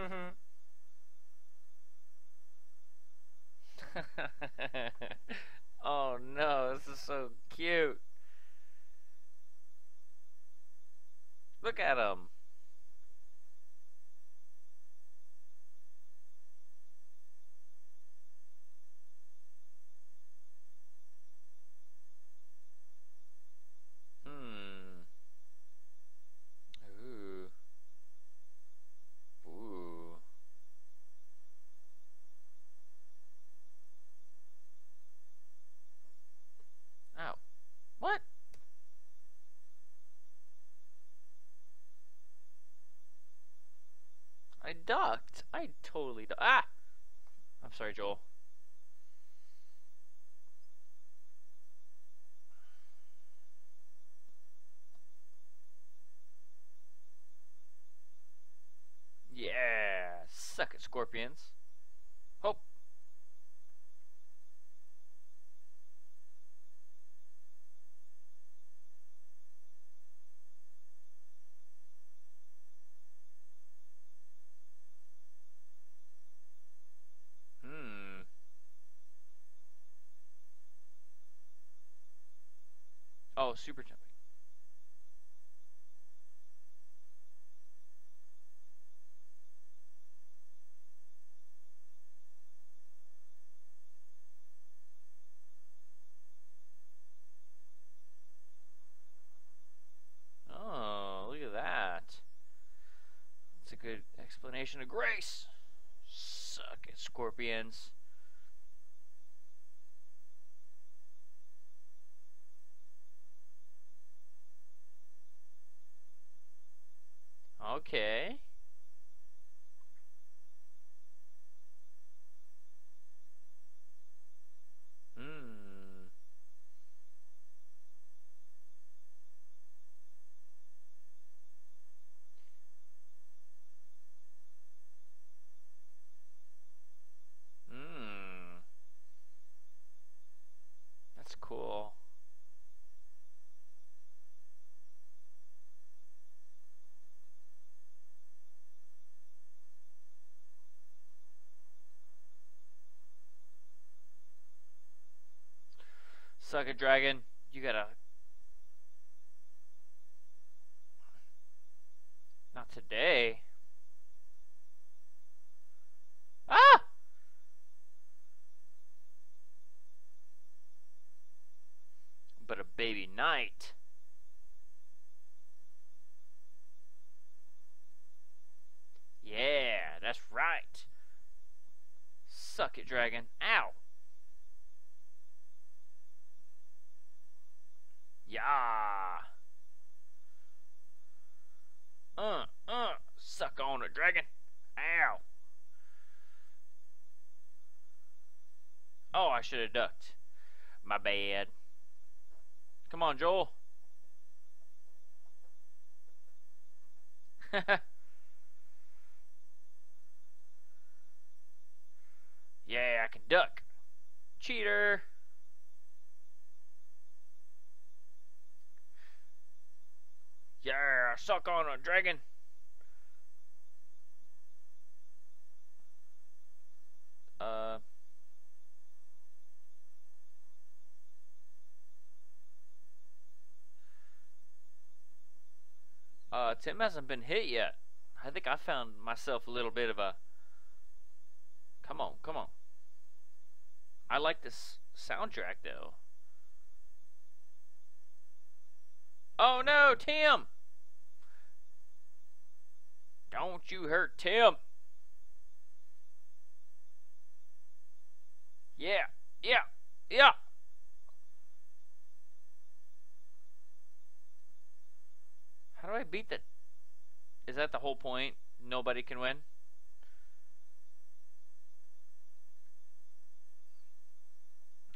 Mm-hmm. Scorpions. Hope. Hmm. Oh, super jumping. Oh, look at that. That's a good explanation of grace. Suck it, scorpions. Okay. Hmm. Hmm. That's cool. Dragon. You gotta. Not today. Ah! But a baby knight. Yeah, that's right. Suck it, dragon. Ow. Yeah. Uh, uh, suck on it, dragon. Ow. Oh, I should have ducked. My bad. Come on, Joel. (laughs) yeah, I can duck. Cheater. Yeah, I suck on a dragon. Uh. Uh, Tim hasn't been hit yet. I think I found myself a little bit of a. Come on, come on. I like this soundtrack though. Oh no, Tim! Don't you hurt Tim! Yeah, yeah, yeah! How do I beat the. Is that the whole point? Nobody can win?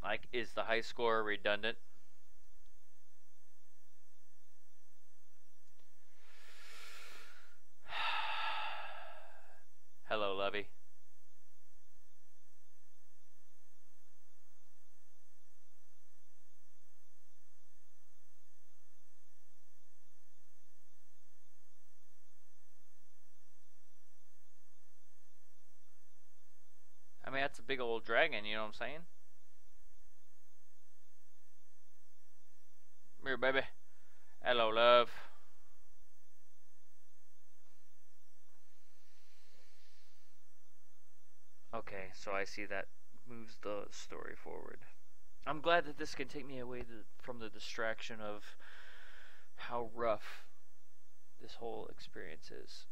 Like, is the high score redundant? (sighs) Hello, Lovey. Mean, that's a big old dragon, you know what I'm saying? Come here, baby. Hello, love. Okay, so I see that moves the story forward. I'm glad that this can take me away from the distraction of how rough this whole experience is.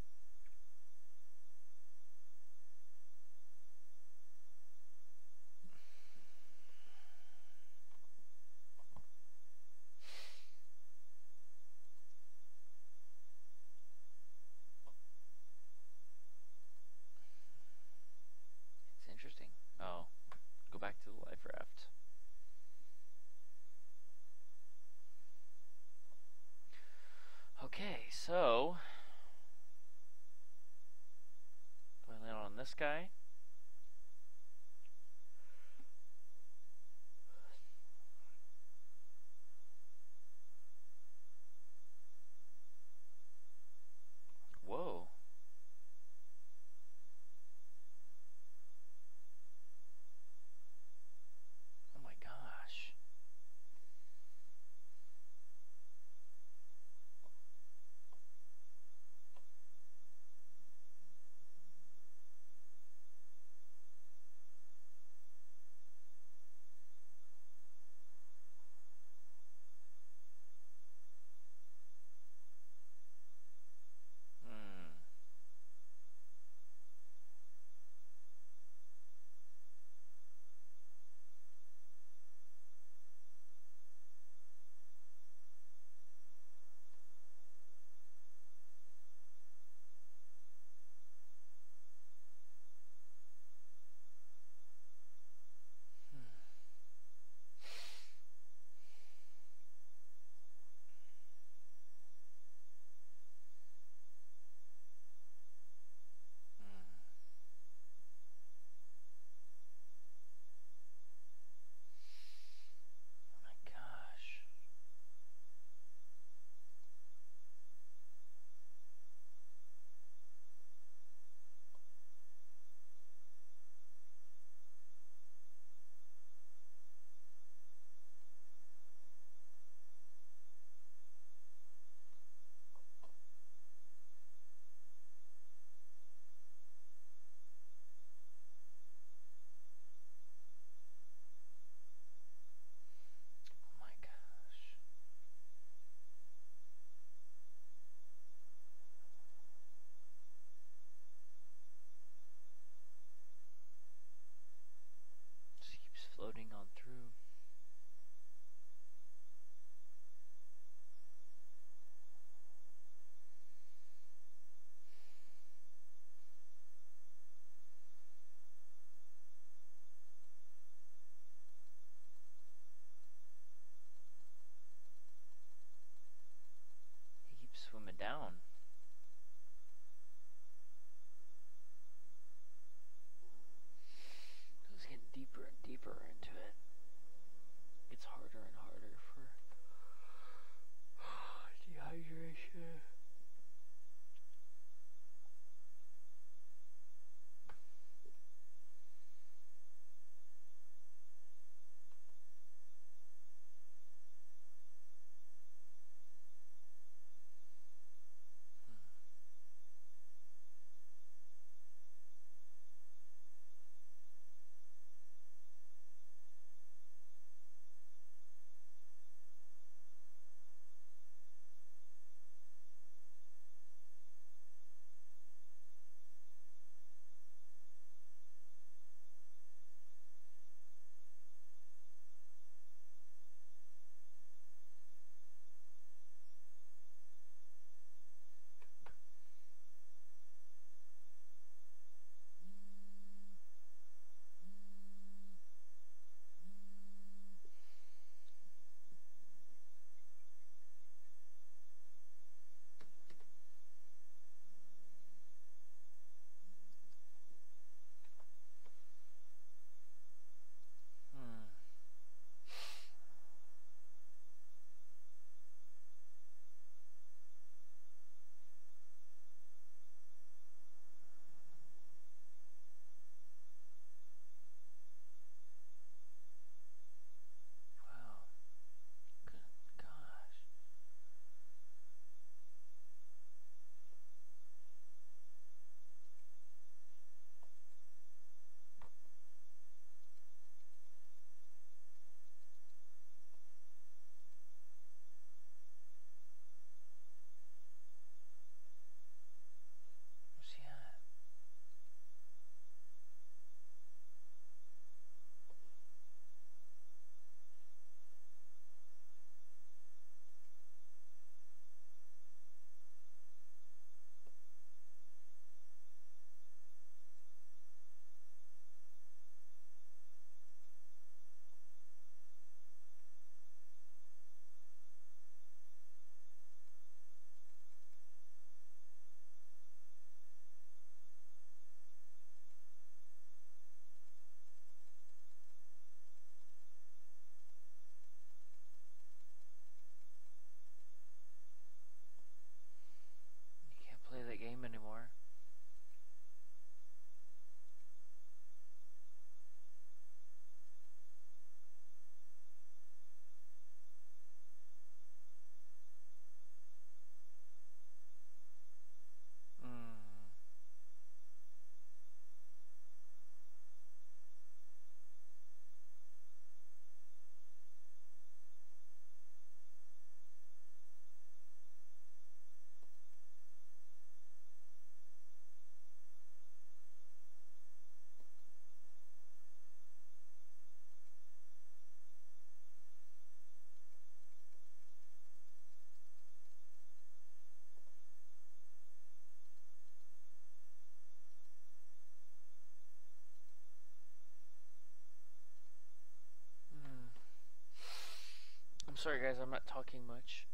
Sorry guys, I'm not talking much.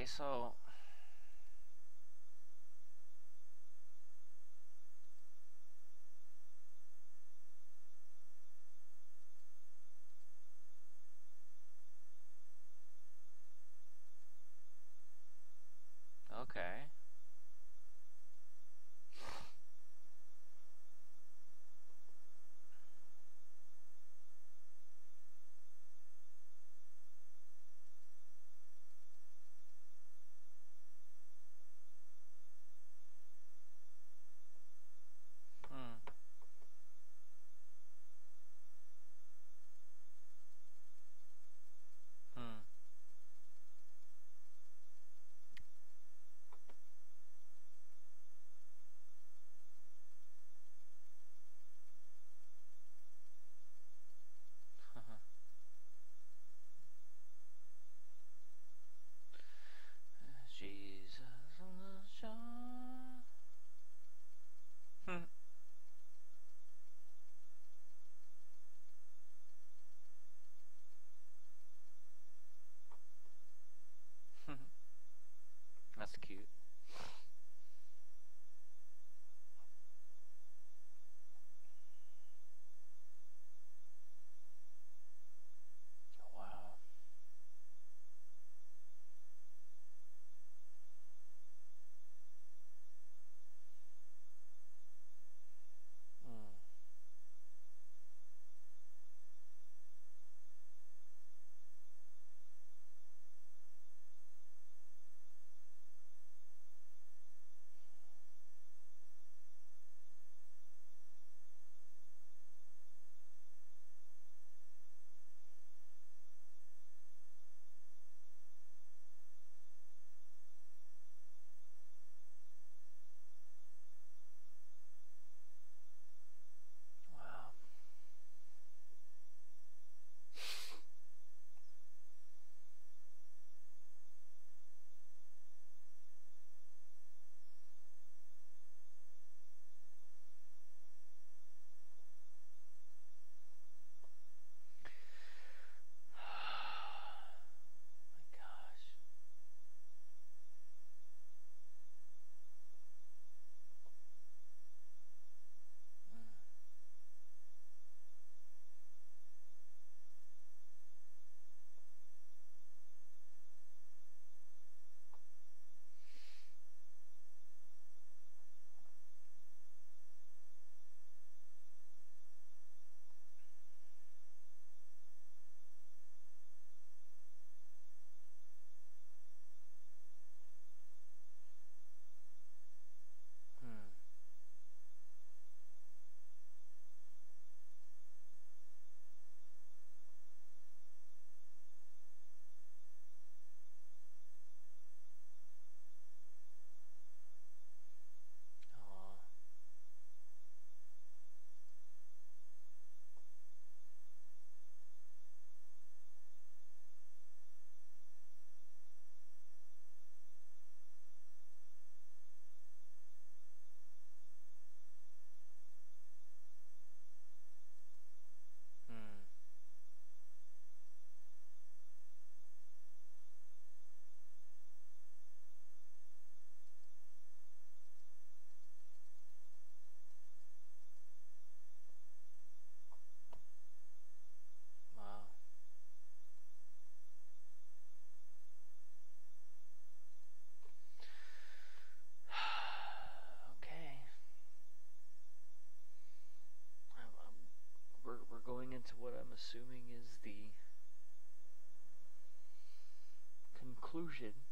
Okay, conclusion.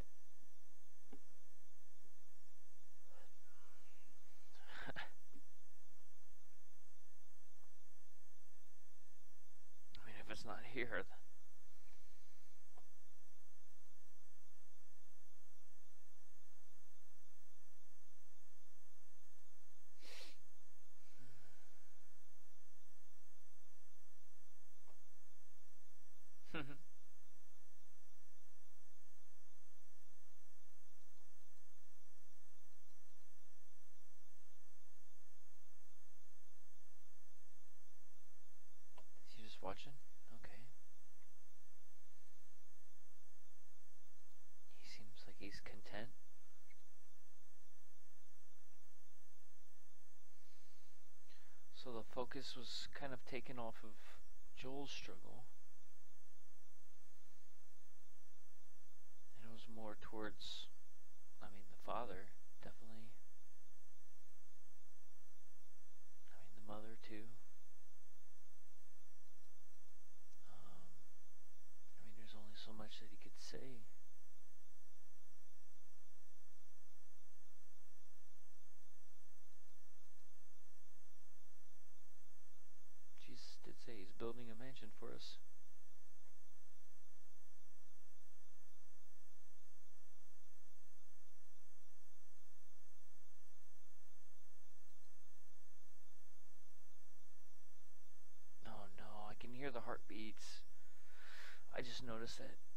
this was kind of taken off of Joel's struggle. And it was more towards said.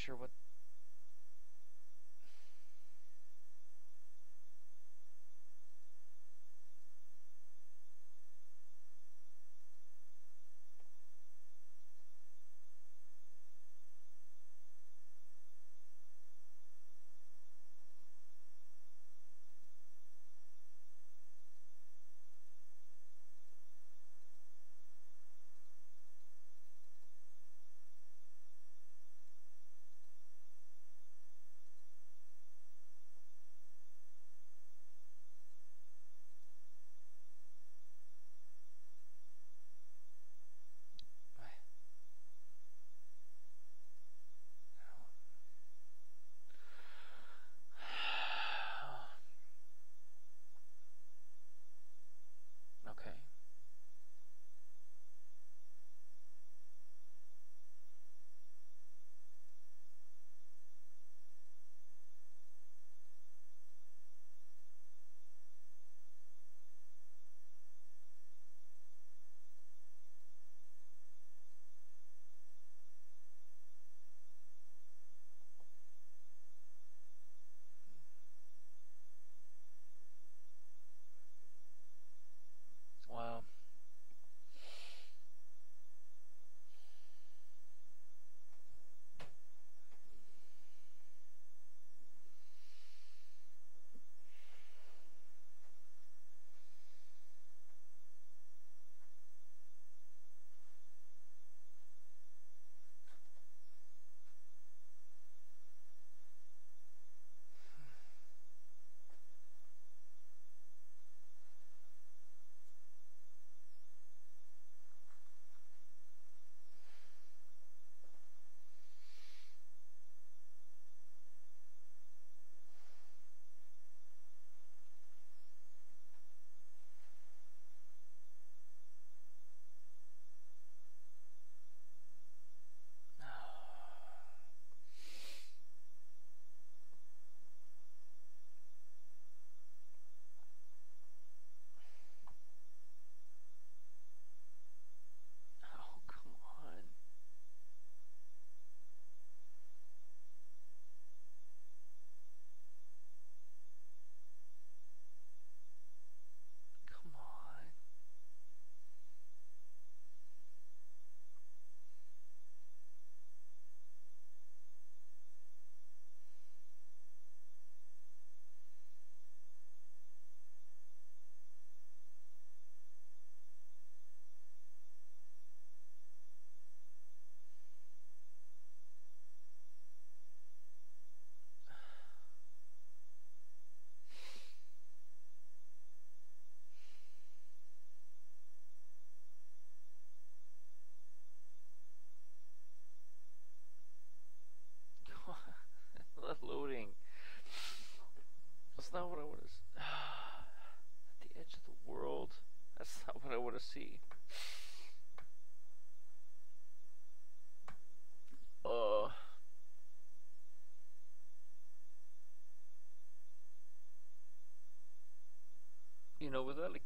sure what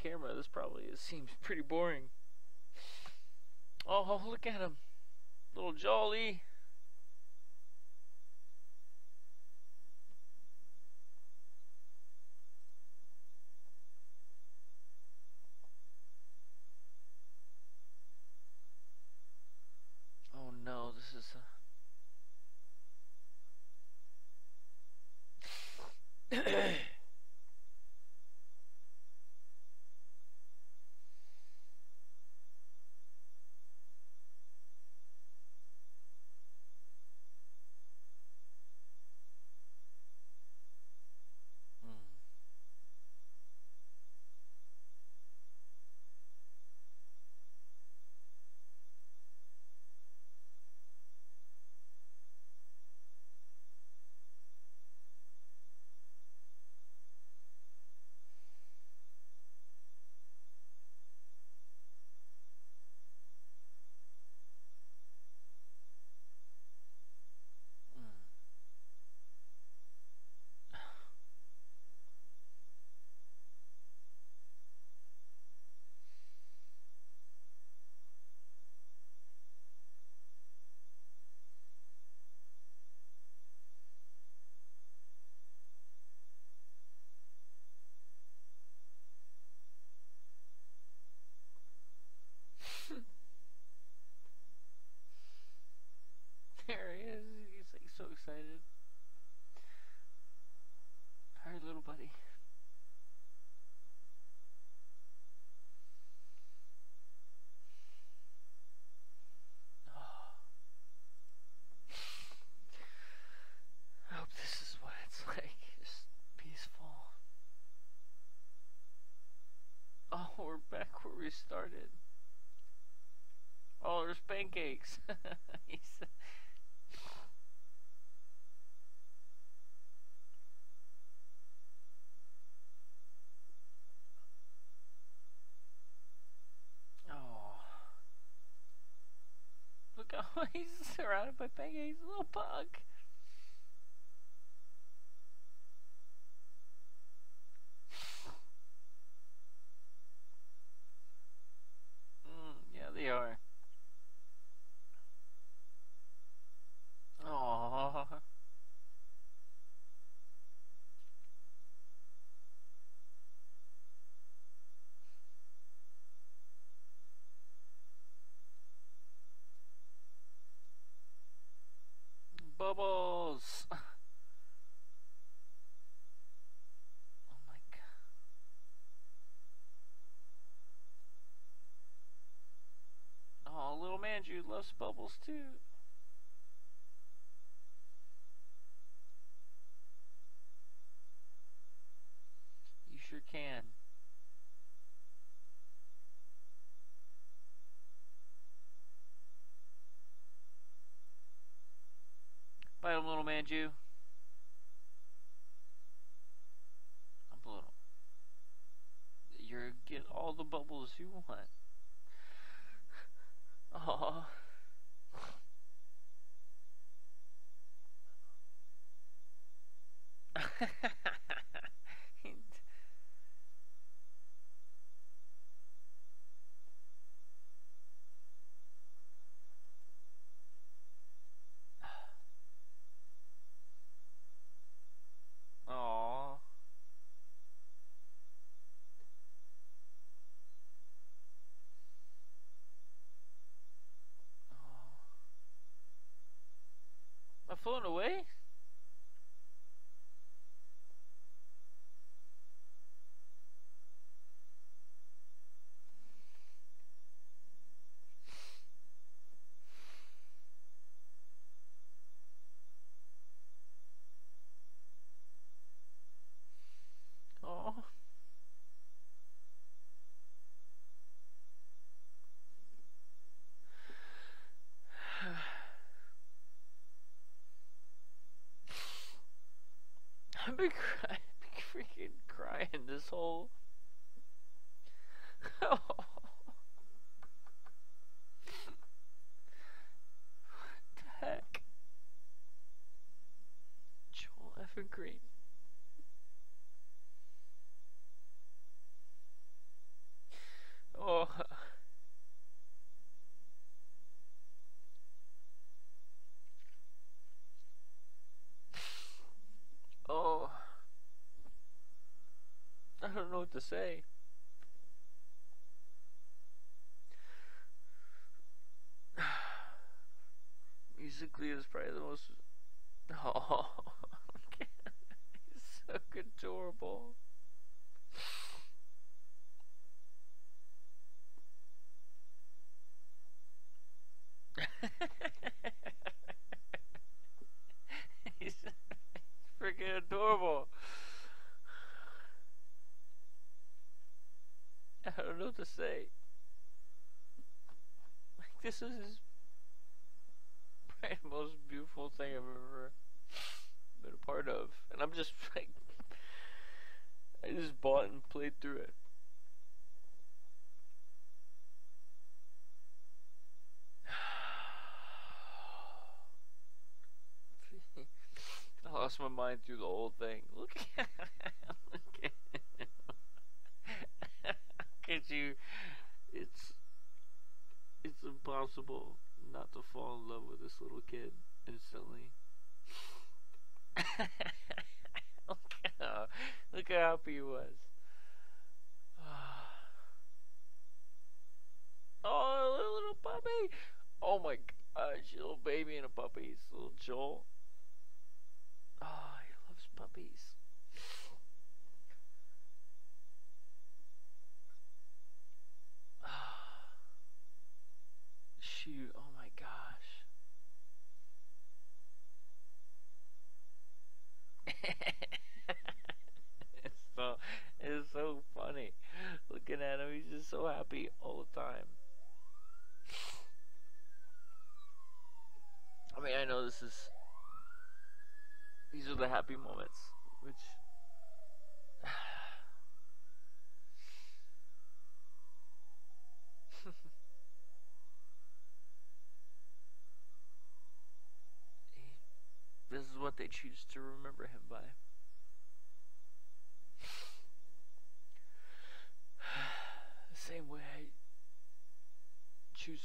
camera, this probably is, seems pretty boring. Oh, look at him. Little jolly. Oh no, this is a... pancakes. He's- oh. Look how (laughs) he's surrounded by pancakes, little pug. Mm, yeah, they are. Aww. Bubbles. Oh my god. Oh, little Manju bubbles too. You sure can. Bite him, little Manju. I'm a little. You're get all the bubbles you want. Aww. Aww. Am I floating away? Oh. I've been, cry- been freaking crying this whole. what the heck? Joel F. Green. to say. (sighs) Musically is probably the most. (laughs) Oh, he's so adorable. (laughs) he's (laughs) freaking adorable. I don't know to say. Like this is the (laughs) most beautiful thing I've ever been a part of, and I'm just (laughs) like, I just bought and played through it. (sighs) (laughs) I lost my mind through the whole thing. Look at, look at, look at you. It's not to fall in love with this little kid instantly. (laughs) look, how, look how happy he was. (sighs) Oh, little puppy! Oh my gosh, a little baby and a puppy. It's little Joel. Oh, he loves puppies. Shoot, oh my gosh. it's so it's so funny looking at him. He's just so happy all the time. I mean, I know this is these are the happy moments, which (sighs) this is what they choose to remember him by. The same way I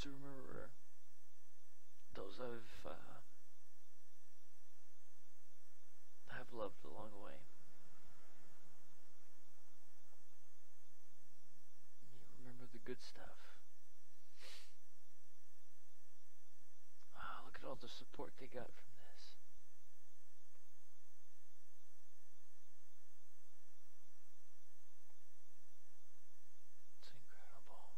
to remember those I've uh, I've loved along the way. You remember the good stuff. Wow, look at all the support they got from this. It's incredible.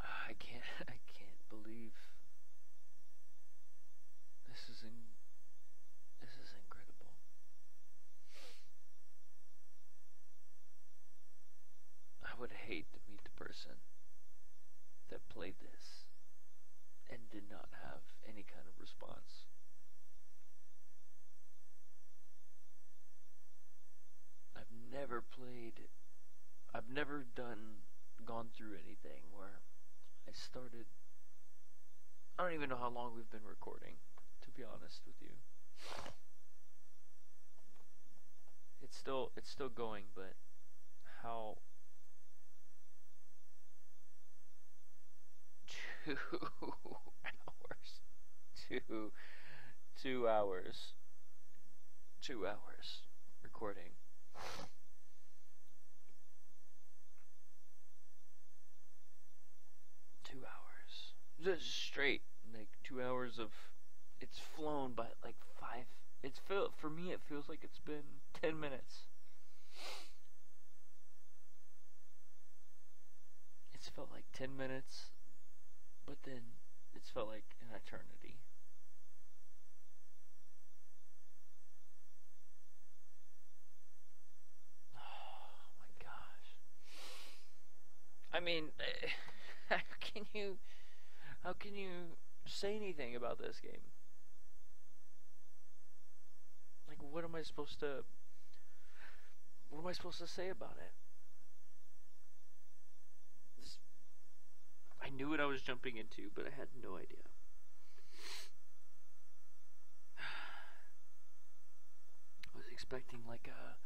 I can't I can't believe this is in this is incredible. I would hate to meet the person that played this and did not have any kind of response. I've never played I've never done gone through anything where I started I don't even know how long we've been recording, to be honest with you. It's still it's still going, but how two hours two two hours two hours recording. Two hours. Just straight like two hours of it's flown by like five it's feel for me it feels like it's been ten minutes. It's felt like ten minutes but then it's felt like an eternity. (sighs) Oh my gosh. I mean (laughs) how can you how can you say anything about this game? Like what am i supposed to what am i supposed to say about it This- i knew what i was jumping into but i had no idea (sighs) i was expecting like a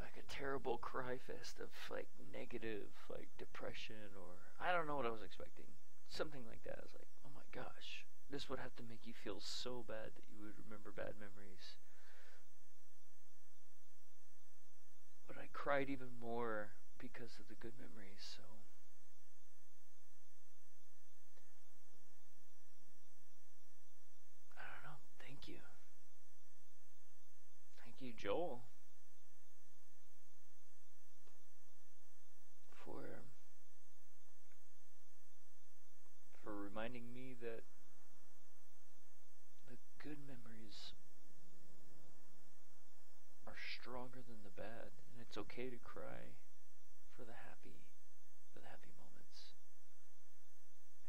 like a terrible cry fest of like negative like depression or I don't know what I was expecting. Something like that. I was like, oh my gosh, this would have to make you feel so bad that you would remember bad memories. But I cried even more because of the good memories, so I don't know. Thank you. Thank you, Joel. For for reminding me that the good memories are stronger than the bad, and it's okay to cry for the happy for the happy moments.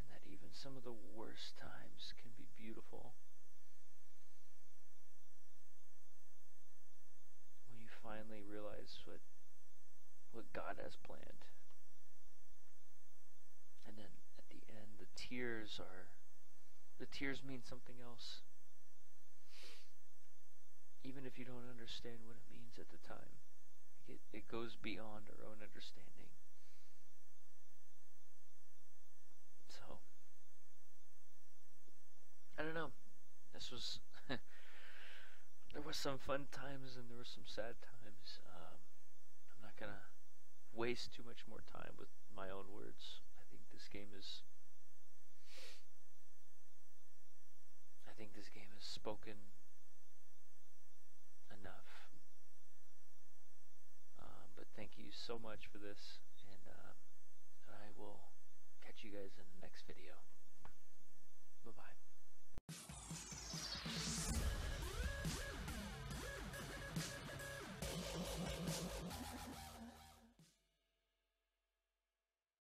And that even some of the worst times can be beautiful. When you finally realize what what God has planned. And then at the end the tears are the tears mean something else. Even if you don't understand what it means at the time. It, it goes beyond our own understanding. So, I don't know. This was. (laughs) there were some fun times and there were some sad times. Um, I'm not gonna waste too much more time with my own words. I think this game is. I think this game is spoken enough. Um, but thank you so much for this, and um, I will catch you guys in the next video. Bye bye.